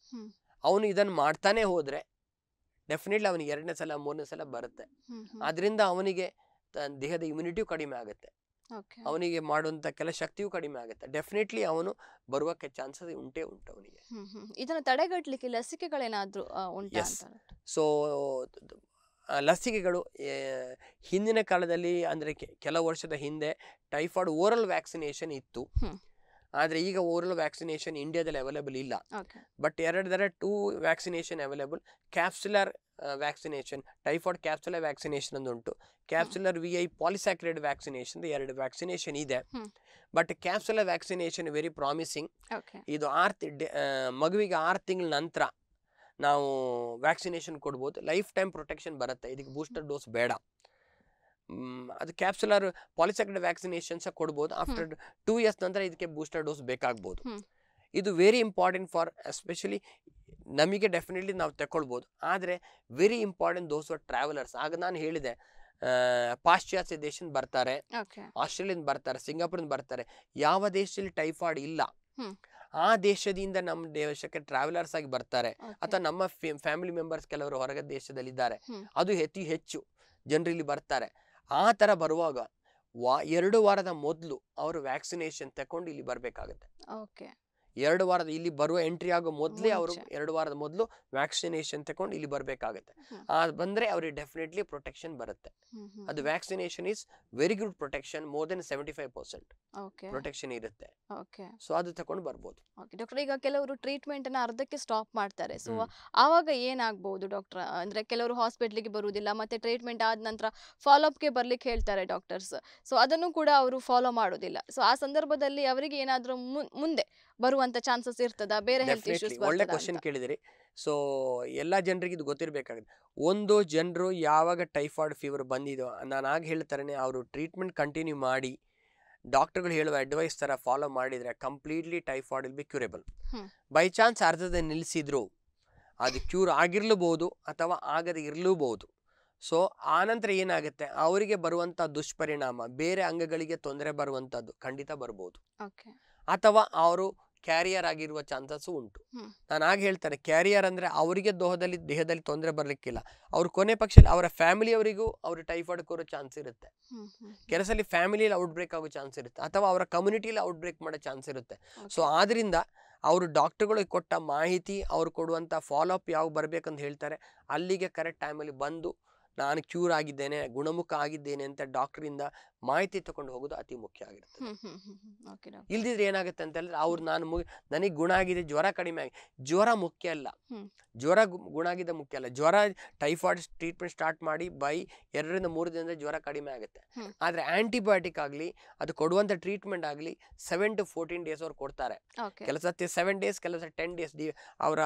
ಅವನು ಇದನ್ನು ಮಾಡ್ತಾನೆ ಹೋದರೆ ಡೆಫಿನೆಟ್ಲಿ ಅವನಿಗೆ ಎರಡನೇ ಸಲ ಮೂರನೇ ಸಲ ಬರುತ್ತೆ. ಅದರಿಂದ ಅವನಿಗೆ ದೇಹದ ಇಮ್ಯುನಿಟಿಯೂ ಕಡಿಮೆ ಆಗುತ್ತೆ. ಅವನಿಗೆ ಮಾಡುವಂಥ ಕೆಲ ಶಕ್ತಿಯೂ ಕಡಿಮೆ ಆಗುತ್ತೆ. ಡೆಫಿನೆಟ್ಲಿ ಅವನು ಬರುವಕ್ಕೆ ಚಾನ್ಸಸ್ ಉಂಟೇ ಉಂಟು ಅವನಿಗೆ. ಇದನ್ನ ತಡೆಗಟ್ಟಲಿಕ್ಕೆ ಲಸಿಕೆಗಳೇನಾದ್ರೂ ಉಂಟು? ಸೊ ಲಸಿಕೆಗಳು ಹಿಂದಿನ ಕಾಲದಲ್ಲಿ ಅಂದರೆ ಕೆಲವು ವರ್ಷದ ಹಿಂದೆ ಟೈಫಾಯ್ಡ್ ಓರಲ್ ವ್ಯಾಕ್ಸಿನೇಷನ್ ಇತ್ತು. ಆದರೆ ಈಗ ಓರಲ್ ವ್ಯಾಕ್ಸಿನೇಷನ್ ಇಂಡಿಯಾದಲ್ಲಿ ಅವೈಲೇಬಲ್ ಇಲ್ಲ. ಬಟ್ ಎರಡರ two vaccination available capsular vaccination typhoid capsular vaccination ಅಂತ ಉಂಟು. Capsular V I polysaccharide vaccination ಎರಡು ವ್ಯಾಕ್ಸಿನೇಷನ್ ಇದೆ. But capsular vaccination very promising ಇದು ಆರು ತಿ ಮಗುವಿಗೆ ಆರು ತಿಂಗಳ ನಂತರ ನಾವು ವ್ಯಾಕ್ಸಿನೇಷನ್ ಕೊಡ್ಬೋದು. ಲೈಫ್ ಟೈಮ್ ಪ್ರೊಟೆಕ್ಷನ್ ಬರುತ್ತೆ. ಇದಕ್ಕೆ ಬೂಸ್ಟರ್ ಡೋಸ್ ಬೇಡ. ಅದು ಕ್ಯಾಪ್ಸುಲರ್ ಪಾಲಿಸೆಕ್ಡ್ ವ್ಯಾಕ್ಸಿನೇಷನ್ಸ್ ಕೊಡ್ಬೋದು. ಆಫ್ಟರ್ ಟೂ ಇಯರ್ಸ್ ನಂತರ ಇದಕ್ಕೆ ಬೂಸ್ಟರ್ ಡೋಸ್ ಬೇಕಾಗ್ಬೋದು. ಇದು ವೆರಿ ಇಂಪಾರ್ಟೆಂಟ್ ಫಾರ್ ಎಸ್ಪೆಷಲಿ ನಮಗೆ ಡೆಫಿನೆಟ್ಲಿ ನಾವು ತಗೊಳ್ಬೋದು ಆದರೆ very important those for travellers ಆಗ ನಾನು ಹೇಳಿದೆ ಪಾಶ್ಚಾತ್ಯ ದೇಶದಿಂದ ಬರ್ತಾರೆ ಆಸ್ಟ್ರೇಲಿಯಿಂದ ಬರ್ತಾರೆ ಸಿಂಗಾಪುರಿಂದ ಬರ್ತಾರೆ. ಯಾವ ದೇಶದಲ್ಲಿ ಟೈಫಾಯ್ಡ್ ಇಲ್ಲ. ಆ ದೇಶದಿಂದ ನಮ್ಮ ದೇಶಕ್ಕೆ ಟ್ರಾವೆಲರ್ಸ್ ಆಗಿ ಬರ್ತಾರೆ. ಅಥವಾ ನಮ್ಮ ಫ್ಯಾಮಿಲಿ ಮೆಂಬರ್ಸ್ ಕೆಲವರು ಹೊರಗ ದೇಶದಲ್ಲಿದ್ದಾರೆ. ಇದ್ದಾರೆ ಅದು ಅತಿ ಹೆಚ್ಚು ಜನರಲ್ಲಿ ಬರ್ತಾರೆ. ಆ ಥರ ಬರುವಾಗ ವಾ ಎರಡು ವಾರದ ಮೊದಲು ಅವರು ವ್ಯಾಕ್ಸಿನೇಷನ್ ತಕೊಂಡು ಇಲ್ಲಿ ಬರಬೇಕಾಗುತ್ತೆ. ಓಕೆ. ಎರಡು ವಾರದ ಇಲ್ಲಿ ಬರುವ ಎಂಟ್ರಿ ಆಗೋ ಮೊದಲೇ ಅವರು ಎರಡು ವಾರದ ಮೊದಲು ವ್ಯಾಕ್ಸಿನೇಷನ್ ತಗೊಂಡು ಇಲ್ಲಿ ಬರಬೇಕಾಗುತ್ತೆ. ಅದು ಆ ಬಂದರೆ ಅವ್ರಿಗೆ ಡೆಫಿನೆಟ್ಲಿ ಪ್ರೊಟೆಕ್ಷನ್ ಬರುತ್ತೆ. ಅದು vaccination is very good protection more than seventy five percent okay protection ಇರುತ್ತೆ. ಓಕೆ ಸೊ ಅದು ತಗೊಂಡು ಬರ್ಬೋದು. ಡಾಕ್ಟರ್ ಈಗ ಕೆಲವರು ಟ್ರೀಟ್ಮೆಂಟ್ ಅನ್ನ ಅರ್ಧಕ್ಕೆ ಸ್ಟಾಪ್ ಮಾಡ್ತಾರೆ. ಸೊ. ಆವಾಗ ಏನಾಗಬಹುದು ಡಾಕ್ಟರ್ ಅಂದ್ರೆ ಕೆಲವರು ಹಾಸ್ಪಿಟ್ಲಿಗೆ ಬರುವುದಿಲ್ಲ ಮತ್ತೆ ಟ್ರೀಟ್ಮೆಂಟ್ ಆದ ನಂತರ ಫಾಲೋ ಅಪ್ಗೆ ಬರ್ಲಿಕ್ಕೆ ಹೇಳ್ತಾರೆ ಡಾಕ್ಟರ್ಸ್ ಸೊ ಅದನ್ನು ಕೂಡ ಅವರು ಫಾಲೋ ಮಾಡೋದಿಲ್ಲ. ಸೊ ಆ ಸಂದರ್ಭದಲ್ಲಿ ಅವರಿಗೆ ಏನಾದರೂ ಮುಂದೆ ಬರುವಂತ ಚಾನ್ಸಸ್ ಇರ್ತದ ಬೇರೆ ಹೆಲ್ತ್ ಇಶ್ಯೂಸ್ ಒಳ್ಳೆ ಕ್ವಶನ್ ಕೇಳಿದಿರಿ. ಸೊ ಎಲ್ಲ ಜನರಿಗೆ ಇದು ಗೊತ್ತಿರಬೇಕಾಗುತ್ತೆ. ಒಂದು ಜನರು ಯಾವಾಗ ಟೈಫಾಯ್ಡ್ ಫೀವರ್ ಬಂದಿದೋ ನಾನು ಆಗ ಹೇಳ್ತಾರೆ ಅವರು ಟ್ರೀಟ್ಮೆಂಟ್ ಕಂಟಿನ್ಯೂ ಮಾಡಿ ಡಾಕ್ಟರ್ಗಳು ಹೇಳುವ ಅಡ್ವೈಸ್ ಥರ ಫಾಲೋ ಮಾಡಿದರೆ completely typhoid will be curable by chance ಅರ್ಧದ ನಿಲ್ಲಿಸಿದ್ರು ಅದು ಕ್ಯೂರ್ ಆಗಿರ್ಲೂಬಹುದು ಅಥವಾ ಆಗದೆ ಇರಲೂಬಹುದು ಸೊ ಆನಂತರ ಏನಾಗುತ್ತೆ ಅವರಿಗೆ ಬರುವಂಥ ದುಷ್ಪರಿಣಾಮ ಬೇರೆ ಅಂಗಗಳಿಗೆ ತೊಂದರೆ ಬರುವಂಥದ್ದು ಖಂಡಿತ ಬರ್ಬೋದು. ಅಥವಾ ಅವರು ಕ್ಯಾರಿಯರ್ ಆಗಿರುವ ಚಾನ್ಸಸ್ಸು ಉಂಟು. ನಾನು ಆಗ ಹೇಳ್ತಾರೆ ಕ್ಯಾರಿಯರ್ ಅಂದ್ರೆ ಅವರಿಗೆ ದೋಹದಲ್ಲಿ ದೇಹದಲ್ಲಿ ತೊಂದರೆ ಬರಲಿಕ್ಕಿಲ್ಲ. ಅವ್ರ ಕೊನೆ ಪಕ್ಷದಲ್ಲಿ ಅವರ ಫ್ಯಾಮಿಲಿಯವರಿಗೂ ಅವರು ಟೈಫಾಯ್ಡ್ ಕೋರೋ ಚಾನ್ಸ್ ಇರುತ್ತೆ. ಕೆಲಸ ಫ್ಯಾಮಿಲಿ ಕೆಲಸಲ್ಲಿ ಬ್ರೇಕ್ ಆಗೋ ಚಾನ್ಸ್ ಇರುತ್ತೆ ಅಥವಾ ಅವರ ಕಮ್ಯುನಿಟಿಲಿ ಔಟ್ ಬ್ರೇಕ್ ಮಾಡೋ ಚಾನ್ಸ್ ಇರುತ್ತೆ. ಸೊ. ಆದ್ರಿಂದ ಅವರು ಡಾಕ್ಟರ್ಗಳಿಗೆ ಕೊಟ್ಟ ಮಾಹಿತಿ ಅವ್ರು ಕೊಡುವಂಥ ಫಾಲೋಅಪ್ ಯಾವ ಬರಬೇಕಂತ ಹೇಳ್ತಾರೆ ಅಲ್ಲಿಗೆ ಕರೆಕ್ಟ್ ಟೈಮಲ್ಲಿ ಬಂದು ನಾನು ಕ್ಯೂರ್ ಆಗಿದ್ದೇನೆ ಗುಣಮುಖ ಆಗಿದ್ದೇನೆ ಅಂತ ಡಾಕ್ಟ್ರಿಂದ ಮಾಹಿತಿ ತಗೊಂಡು ಹೋಗೋದು ಅತಿ ಮುಖ್ಯ ಆಗಿರುತ್ತೆ ಇಲ್ದಿದ್ರೆ ಏನಾಗುತ್ತೆ ಅಂತ ಹೇಳಿದ್ರೆ ಅವ್ರು ನಾನು ಮುಗಿ ನನಗೆ ಗುಣ ಆಗಿದೆ ಜ್ವರ ಕಡಿಮೆ ಆಗಿ ಜ್ವರ ಮುಖ್ಯ ಅಲ್ಲ. ಜ್ವರ ಗುಣ ಆಗಿದೆ ಮುಖ್ಯ ಅಲ್ಲ. ಜ್ವರ ಟೈಫಾಯ್ಡ್ ಟ್ರೀಟ್ಮೆಂಟ್ ಸ್ಟಾರ್ಟ್ ಮಾಡಿ ಬೈ ಎರಡರಿಂದ ಮೂರು ದಿನದ ಜ್ವರ ಕಡಿಮೆ ಆಗುತ್ತೆ. ಆದ್ರೆ ಆಂಟಿಬಯೋಟಿಕ್ ಆಗಲಿ ಅದು ಕೊಡುವಂತ ಟ್ರೀಟ್ಮೆಂಟ್ ಆಗಲಿ ಸೆವೆನ್ ಟು ಫೋರ್ಟೀನ್ ಡೇಸ್ ಅವ್ರು ಕೊಡ್ತಾರೆ. ಕೆಲಸ ಸೆವೆನ್ ಡೇಸ್ ಕೆಲಸ ಟೆನ್ ಡೇಸ್ ಅವರ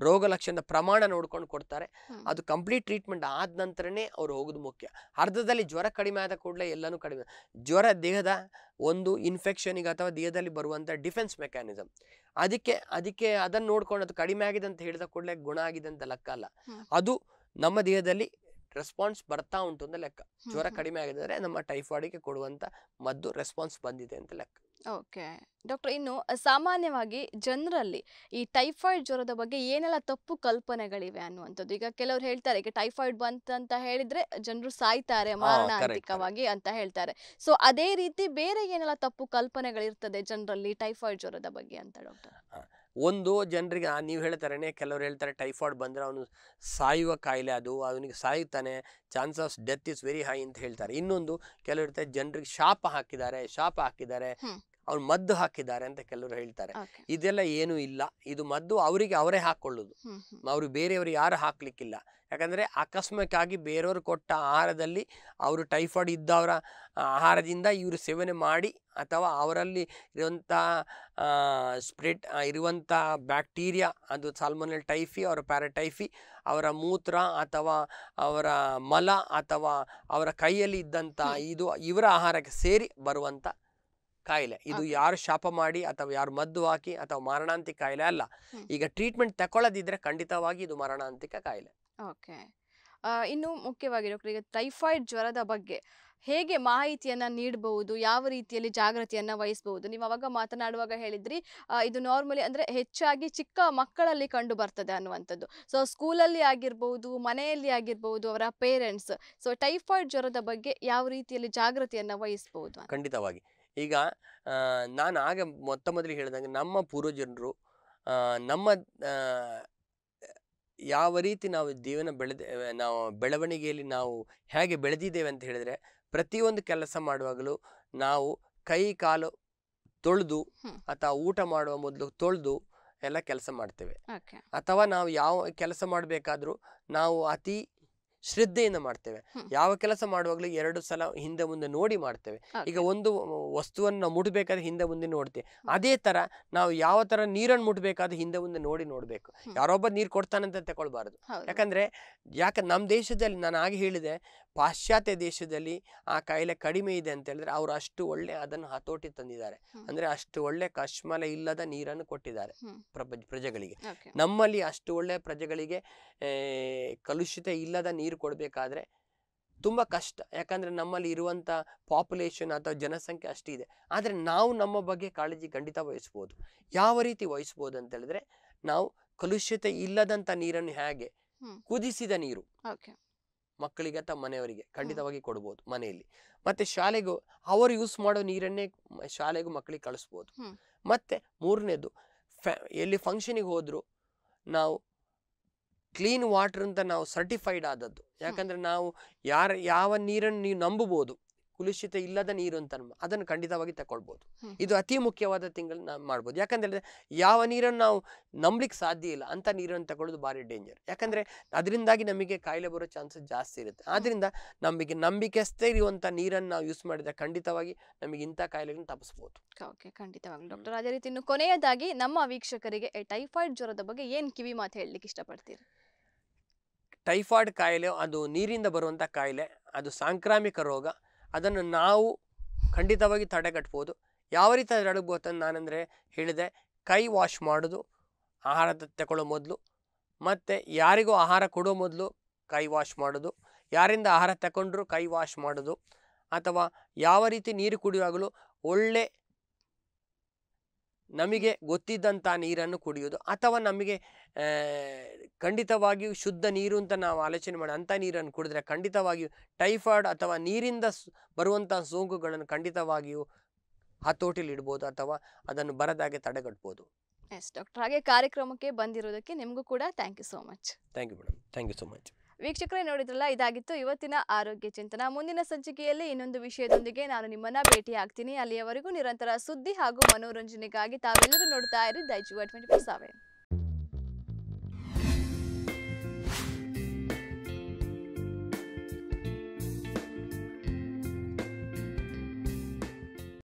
ರೋಗ ಲಕ್ಷಣದ ಪ್ರಮಾಣ ನೋಡ್ಕೊಂಡು ಕೊಡ್ತಾರೆ. ಅದು ಕಂಪ್ಲೀಟ್ ಟ್ರೀಟ್ಮೆಂಟ್ ಆದ ನಂತರನೇ ಅವ್ರು ಹೋಗೋದು ಮುಖ್ಯ. ಅರ್ಧದಲ್ಲಿ ಜ್ವರ ಕಡಿಮೆ ಆದ ಕೂಡಲೇ ಎಲ್ಲನೂ ಕಡಿಮೆ. ಜ್ವರ ದೇಹದ ಒಂದು ಇನ್ಫೆಕ್ಷನಿಗೆ ಅಥವಾ ದೇಹದಲ್ಲಿ ಬರುವಂಥ ಡಿಫೆನ್ಸ್ ಮೆಕ್ಯಾನಿಸಮ್ ಅದಕ್ಕೆ ಅದಕ್ಕೆ ಅದನ್ನು ನೋಡ್ಕೊಂಡು ಅದು ಕಡಿಮೆ ಆಗಿದೆ ಅಂತ ಹೇಳಿದ ಕೂಡಲೇ ಗುಣ ಆಗಿದೆ ಅಂತ ಲೆಕ್ಕ ಅಲ್ಲ. ಅದು ನಮ್ಮ ದೇಹದಲ್ಲಿ ರೆಸ್ಪಾನ್ಸ್ ಬರ್ತಾ ಉಂಟು ಅಂತ ಲೆಕ್ಕ. ಜ್ವರ ಕಡಿಮೆ ಕಡಿಮೆ ಆಗಿದ್ರೆ ನಮ್ಮ ಟೈಫಾಯ್ಡಿಗೆ ಕೊಡುವಂಥ ಮದ್ದು ರೆಸ್ಪಾನ್ಸ್ ಬಂದಿದೆ ಅಂತ ಲೆಕ್ಕ. ಓಕೆ. ಡಾಕ್ಟರ್ ಇನ್ನು ಸಾಮಾನ್ಯವಾಗಿ ಜನರಲ್ಲಿ ಈ ಟೈಫಾಯ್ಡ್ ಜ್ವರದ ಬಗ್ಗೆ ಏನೆಲ್ಲ ತಪ್ಪು ಕಲ್ಪನೆಗಳಿವೆ ಅನ್ನುವಂಥದ್ದು? ಈಗ ಕೆಲವರು ಹೇಳ್ತಾರೆ ಈಗ ಟೈಫಾಯ್ಡ್ ಬಂತಂತ ಹೇಳಿದ್ರೆ ಜನರು ಸಾಯ್ತಾರೆ. ಮಾರಣಾಂತಿಕವಾಗಿ ಅಂತ ಹೇಳ್ತಾರೆ. ಸೊ ಅದೇ ರೀತಿ ಬೇರೆ ಏನೆಲ್ಲ ತಪ್ಪು ಕಲ್ಪನೆಗಳಿರ್ತದೆ ಜನರಲ್ಲಿ ಟೈಫಾಯ್ಡ್ ಜ್ವರದ ಬಗ್ಗೆ ಅಂತ ಡಾಕ್ಟರ್? ಒಂದು ಜನರಿಗೆ ನೀವು ಹೇಳ್ತಾರೆ ಕೆಲವರು ಹೇಳ್ತಾರೆ ಟೈಫಾಯ್ಡ್ ಬಂದರೆ ಅವನು ಸಾಯುವ ಕಾಯಿಲೆ ಅದು ಅವನಿಗೆ ಸಾಯುತ್ತಾನೆ chance of death is very high ಅಂತ ಹೇಳ್ತಾರೆ. ಇನ್ನೊಂದು ಕೆಲವರು ಹೇಳ್ತಾರೆ ಜನರಿಗೆ ಶಾಪ ಹಾಕಿದ್ದಾರೆ ಶಾಪ ಹಾಕಿದ್ದಾರೆ. ಅವ್ರು ಮದ್ದು ಹಾಕಿದ್ದಾರೆ ಅಂತ ಕೆಲವರು ಹೇಳ್ತಾರೆ. ಇದೆಲ್ಲ ಏನು ಇಲ್ಲ. ಇದು ಮದ್ದು ಅವರಿಗೆ ಅವರೇ ಹ್ಮ್ ಅವರು ಬೇರೆಯವರು ಯಾರು ಹಾಕ್ಲಿಕ್ಕಿಲ್ಲ. ಯಾಕಂದ್ರೆ ಆಕಸ್ಮಿಕವಾಗಿ ಬೇರೆಯವರು ಕೊಟ್ಟ ಆಹಾರದಲ್ಲಿ ಅವರು ಟೈಫಾಯ್ಡ್ ಇದ್ದವರ ಆಹಾರದಿಂದ ಇವರು ಸೇವನೆ ಮಾಡಿ ಅಥವಾ ಅವರಲ್ಲಿ ಇರುವಂಥ ಸ್ಪ್ರೆಡ್ ಇರುವಂಥ ಬ್ಯಾಕ್ಟೀರಿಯಾ ಅದು ಸಾಲ್ಮೊನೆಲ್ ಟೈಫಿ ಅವರ ಪ್ಯಾರಟೈಫಿ ಅವರ ಮೂತ್ರ ಅಥವಾ ಅವರ ಮಲ ಅಥವಾ ಅವರ ಕೈಯಲ್ಲಿ ಇದ್ದಂಥ ಇದು ಇವರ ಆಹಾರಕ್ಕೆ ಸೇರಿ ಬರುವಂಥ ಕಾಯಿಲೆ. ಇದು ಯಾರು ಶಾಪ ಮಾಡಿ ಅಥವಾ ಯಾರು ಮದ್ದು ಹಾಕಿ ಅಥವಾ ಮಾರಣಾಂತಿಕ ಕಾಯಿಲೆ ಅಲ್ಲ. ಈಗ ಟ್ರೀಟ್ಮೆಂಟ್ ತಗೊಳ್ಳದಿದ್ರೆ ಖಂಡಿತವಾಗಿ ಇದು ಮಾರಣಾಂತಿಕ ಕಾಯಿಲೆ. ಓಕೆ. ಇನ್ನು ಮುಖ್ಯವಾಗಿ ಡಾಕ್ಟರ್ ಈಗ ಟೈಫಾಯ್ಡ್ ಜ್ವರದ ಬಗ್ಗೆ ಹೇಗೆ ಮಾಹಿತಿಯನ್ನ ನೀಡಬಹುದು? ಯಾವ ರೀತಿಯಲ್ಲಿ ಜಾಗೃತಿಯನ್ನ ವಹಿಸಬಹುದು? ನೀವು ಅವಾಗ ಮಾತನಾಡುವಾಗ ಹೇಳಿದ್ರಿ ಇದು ನಾರ್ಮಲಿ ಅಂದ್ರೆ ಹೆಚ್ಚಾಗಿ ಚಿಕ್ಕ ಮಕ್ಕಳಲ್ಲಿ ಕಂಡು ಬರ್ತದೆ ಅನ್ನುವಂಥದ್ದು. ಸೊ ಸ್ಕೂಲಲ್ಲಿ ಆಗಿರ್ಬಹುದು ಮನೆಯಲ್ಲಿ ಆಗಿರ್ಬಹುದು ಅವರ ಪೇರೆಂಟ್ಸ್. ಸೊ ಟೈಫಾಯ್ಡ್ ಜ್ವರದ ಬಗ್ಗೆ ಯಾವ ರೀತಿಯಲ್ಲಿ ಜಾಗೃತಿಯನ್ನ ವಹಿಸಬಹುದು ಖಂಡಿತವಾಗಿ. ಈಗ ನಾನು ಆಗ ಮೊತ್ತ ಮೊದಲು ಹೇಳಿದಂಗೆ ನಮ್ಮ ಪೂರ್ವಜನರು ನಮ್ಮ ಯಾವ ರೀತಿ ನಾವು ಜೀವನ ಬೆಳೆದ ನಾವು ಬೆಳವಣಿಗೆಯಲ್ಲಿ ನಾವು ಹೇಗೆ ಬೆಳೆದಿದ್ದೇವೆ ಅಂತ ಹೇಳಿದರೆ ಪ್ರತಿಯೊಂದು ಕೆಲಸ ಮಾಡುವಾಗಲೂ ನಾವು ಕೈ ಕಾಲು ತೊಳೆದು ಅಥವಾ ಊಟ ಮಾಡುವ ಮೊದಲು ತೊಳೆದು ಎಲ್ಲ ಕೆಲಸ ಮಾಡ್ತೇವೆ. ಅಥವಾ ನಾವು ಯಾವ ಕೆಲಸ ಮಾಡಬೇಕಾದ್ರೂ ನಾವು ಅತಿ ಶ್ರದ್ಧೆಯಿಂದ ಮಾಡ್ತೇವೆ. ಯಾವ ಕೆಲಸ ಮಾಡುವಾಗಲೂ ಎರಡು ಸಲ ಹಿಂದೆ ಮುಂದೆ ನೋಡಿ ಮಾಡ್ತೇವೆ. ಈಗ ಒಂದು ವಸ್ತುವನ್ನು ನಾವು ಮುಟ್ಬೇಕಾದ್ರೆ ಹಿಂದೆ ಮುಂದೆ ನೋಡ್ತೇವೆ. ಅದೇ ತರ ನಾವು ಯಾವ ತರ ನೀರನ್ನು ಮುಟ್ಬೇಕಾದ್ರೆ ಹಿಂದೆ ಮುಂದೆ ನೋಡಿ ನೋಡ್ಬೇಕು. ಯಾರೊಬ್ಬ ನೀರು ಕೊಡ್ತಾನಂತ ತಗೊಳ್ಬಾರ್ದು. ಯಾಕಂದ್ರೆ ಯಾಕೆ ನಮ್ಮ ದೇಶದಲ್ಲಿ ನಾನು ಆಗಿ ಹೇಳಿದೆ ಪಾಶ್ಚಾತ್ಯ ದೇಶದಲ್ಲಿ ಆ ಕಾಯಿಲೆ ಕಡಿಮೆ ಇದೆ ಅಂತ ಹೇಳಿದ್ರೆ ಅವರು ಅಷ್ಟು ಒಳ್ಳೆ ಅದನ್ನು ಹತೋಟಿ ತಂದಿದ್ದಾರೆ. ಅಂದ್ರೆ ಅಷ್ಟು ಒಳ್ಳೆ ಕಶ್ಮಲ ಇಲ್ಲದ ನೀರನ್ನು ಕೊಟ್ಟಿದ್ದಾರೆ. ಪ್ರಜೆಗಳಿಗೆ. ನಮ್ಮಲ್ಲಿ ಅಷ್ಟು ಒಳ್ಳೆ ಪ್ರಜೆಗಳಿಗೆ ಕಲುಷಿತ ಇಲ್ಲದ ನೀರು ಕೊಡಬೇಕಾದ್ರೆ ತುಂಬ ಕಷ್ಟ. ಯಾಕಂದರೆ ನಮ್ಮಲ್ಲಿ ಇರುವಂಥ ಪಾಪ್ಯುಲೇಷನ್ ಅಥವಾ ಜನಸಂಖ್ಯೆ ಅಷ್ಟಿದೆ ಆದರೆ ನಾವು ನಮ್ಮ ಬಗ್ಗೆ ಕಾಳಜಿ ಖಂಡಿತ ವಹಿಸ್ಬೋದು. ಯಾವ ರೀತಿ ವಹಿಸ್ಬೋದು ಅಂತ ಹೇಳಿದ್ರೆ ನಾವು ಕಲುಷಿತ ಇಲ್ಲದಂಥ ನೀರನ್ನು ಹೇಗೆ. ಕುದಿಸಿದ ನೀರು ಮಕ್ಕಳಿಗೆ ಅಥವಾ ಮನೆಯವರಿಗೆ ಖಂಡಿತವಾಗಿ ಕೊಡ್ಬೋದು ಮನೆಯಲ್ಲಿ. ಮತ್ತೆ ಶಾಲೆಗೂ ಅವರು ಯೂಸ್ ಮಾಡೋ ನೀರನ್ನೇ ಶಾಲೆಗೂ ಮಕ್ಕಳಿಗೆ ಕಳಿಸ್ಬೋದು. ಮತ್ತೆ ಮೂರನೇದು ಫ್ಯಾ ಎಲ್ಲಿ ಫಂಕ್ಷನಿಗೆ ಹೋದ್ರು ನಾವು ಕ್ಲೀನ್ ವಾಟರ್ ಅಂತ ನಾವು ಸರ್ಟಿಫೈಡ್ ಆದದ್ದು. ಯಾಕಂದ್ರೆ ನಾವು ಯಾರ ಯಾವ ನೀರನ್ನು ನೀವು ನಂಬಬಹುದು ಕುಲುಷಿತ ಇಲ್ಲದ ನೀರು ಅಂತ ಅದನ್ನು ಖಂಡಿತವಾಗಿ ತಗೊಳ್ಬೋದು ಇದು ಅತಿ ಮುಖ್ಯವಾದ ತಿಂಗಳು ನಾವು ಮಾಡ್ಬೋದು. ಯಾಕಂದ್ರೆ ಯಾವ ನೀರನ್ನು ನಾವು ನಂಬಲಿಕ್ಕೆ ಸಾಧ್ಯ ಇಲ್ಲ ಅಂತ ನೀರನ್ನು ತಗೊಳ್ಳೋದು ಭಾರಿ ಡೇಂಜರ್ ಯಾಕಂದ್ರೆ ಅದರಿಂದಾಗಿ ನಮಗೆ ಕಾಯಿಲೆ ಬರೋ ಚಾನ್ಸಸ್ ಜಾಸ್ತಿ ಇರುತ್ತೆ. ಆದ್ದರಿಂದ ನಮಗೆ ನಂಬಿಕೆಸ್ತೇ ಇರುವಂಥ ನೀರನ್ನು ನಾವು ಯೂಸ್ ಮಾಡಿದ್ರೆ ಖಂಡಿತವಾಗಿ ನಮಗೆ ಇಂಥ ಕಾಯಿಲೆಗಳನ್ನ ತಪ್ಪಿಸ್ಬೋದು. ಓಕೆ ಖಂಡಿತವಾಗಿ ಡಾಕ್ಟರ್ ಅದೇ ರೀತಿ ಇನ್ನು ಕೊನೆಯದಾಗಿ ನಮ್ಮ ವೀಕ್ಷಕರಿಗೆ ಟೈಫಾಯ್ಡ್ ಜ್ವರದ ಬಗ್ಗೆ ಏನು ಕಿವಿ ಮಾತು ಹೇಳಲಿಕ್ಕೆ ಇಷ್ಟಪಡ್ತೀರಿ? ಟೈಫಾಯ್ಡ್ ಕಾಯಿಲೆ, ಅದು ನೀರಿಂದ ಬರುವಂಥ ಕಾಯಿಲೆ, ಅದು ಸಾಂಕ್ರಾಮಿಕ ರೋಗ, ಅದನ್ನು ನಾವು ಖಂಡಿತವಾಗಿ ತಡೆಗಟ್ಬೋದು. ಯಾವ ರೀತಿ ತಡೆಗಟ್ಬೋದು ಅಂತ ನಾನಂದರೆ ಹೇಳಿದೆ, ಕೈ ವಾಶ್ ಮಾಡೋದು, ಆಹಾರ ತಗೊಳ್ಳೋ ಮೊದಲು, ಮತ್ತು ಯಾರಿಗೂ ಆಹಾರ ಕೊಡೋ ಮೊದಲು ಕೈ ವಾಶ್ ಮಾಡೋದು, ಯಾರಿಂದ ಆಹಾರ ತಗೊಂಡ್ರೂ ಕೈ ವಾಶ್ ಮಾಡೋದು, ಅಥವಾ ಯಾವ ರೀತಿ ನೀರು ಕುಡಿಯುವಾಗಲೂ ಒಳ್ಳೆ ನಮಗೆ ಗೊತ್ತಿದ್ದಂಥ ನೀರನ್ನು ಕುಡಿಯೋದು ಅಥವಾ ನಮಗೆ ಖಂಡಿತವಾಗಿಯೂ ಶುದ್ಧ ನೀರು ಅಂತ ನಾವು ಆಲೋಚನೆ ಮಾಡಿ ಅಂಥ ನೀರನ್ನು ಕುಡಿದ್ರೆ ಖಂಡಿತವಾಗಿಯೂ ಟೈಫಾಯ್ಡ್ ಅಥವಾ ನೀರಿಂದ ಬರುವಂಥ ಸೋಂಕುಗಳನ್ನು ಖಂಡಿತವಾಗಿಯೂ ಹತೋಟಿಲಿ ಇಡ್ಬೋದು ಅಥವಾ ಅದನ್ನು ಬರದಾಗೆ ತಡೆಗಟ್ಬೋದು. ಎಸ್ ಡಾಕ್ಟರ್ ಹಾಗೆ ಕಾರ್ಯಕ್ರಮಕ್ಕೆ ಬಂದಿರೋದಕ್ಕೆ ನಿಮಗೂ ಕೂಡ thank you so much thank you madam thank you so much ವೀಕ್ಷಕರೇ ನೋಡಿದ್ರಲ್ಲ, ಇದಾಗಿತ್ತು ಇವತ್ತಿನ ಆರೋಗ್ಯ ಚಿಂತನ. ಮುಂದಿನ ಸಂಚಿಕೆಯಲ್ಲಿ ಇನ್ನೊಂದು ವಿಷಯದೊಂದಿಗೆ ನಾನು ನಿಮ್ಮನ್ನ ಭೇಟಿ ಆಗ್ತೀನಿ ಅಲ್ಲಿಯವರೆಗೂ ನಿರಂತರ ಸುದ್ದಿ ಹಾಗೂ ಮನೋರಂಜನೆಗಾಗಿ ತಾವೆಲ್ಲರೂ ನೋಡ್ತಾ ಇರಿ. ದೈಜುವ ಟ್ವೆಂಟಿ ಫೋರ್ ಸೆವೆನ್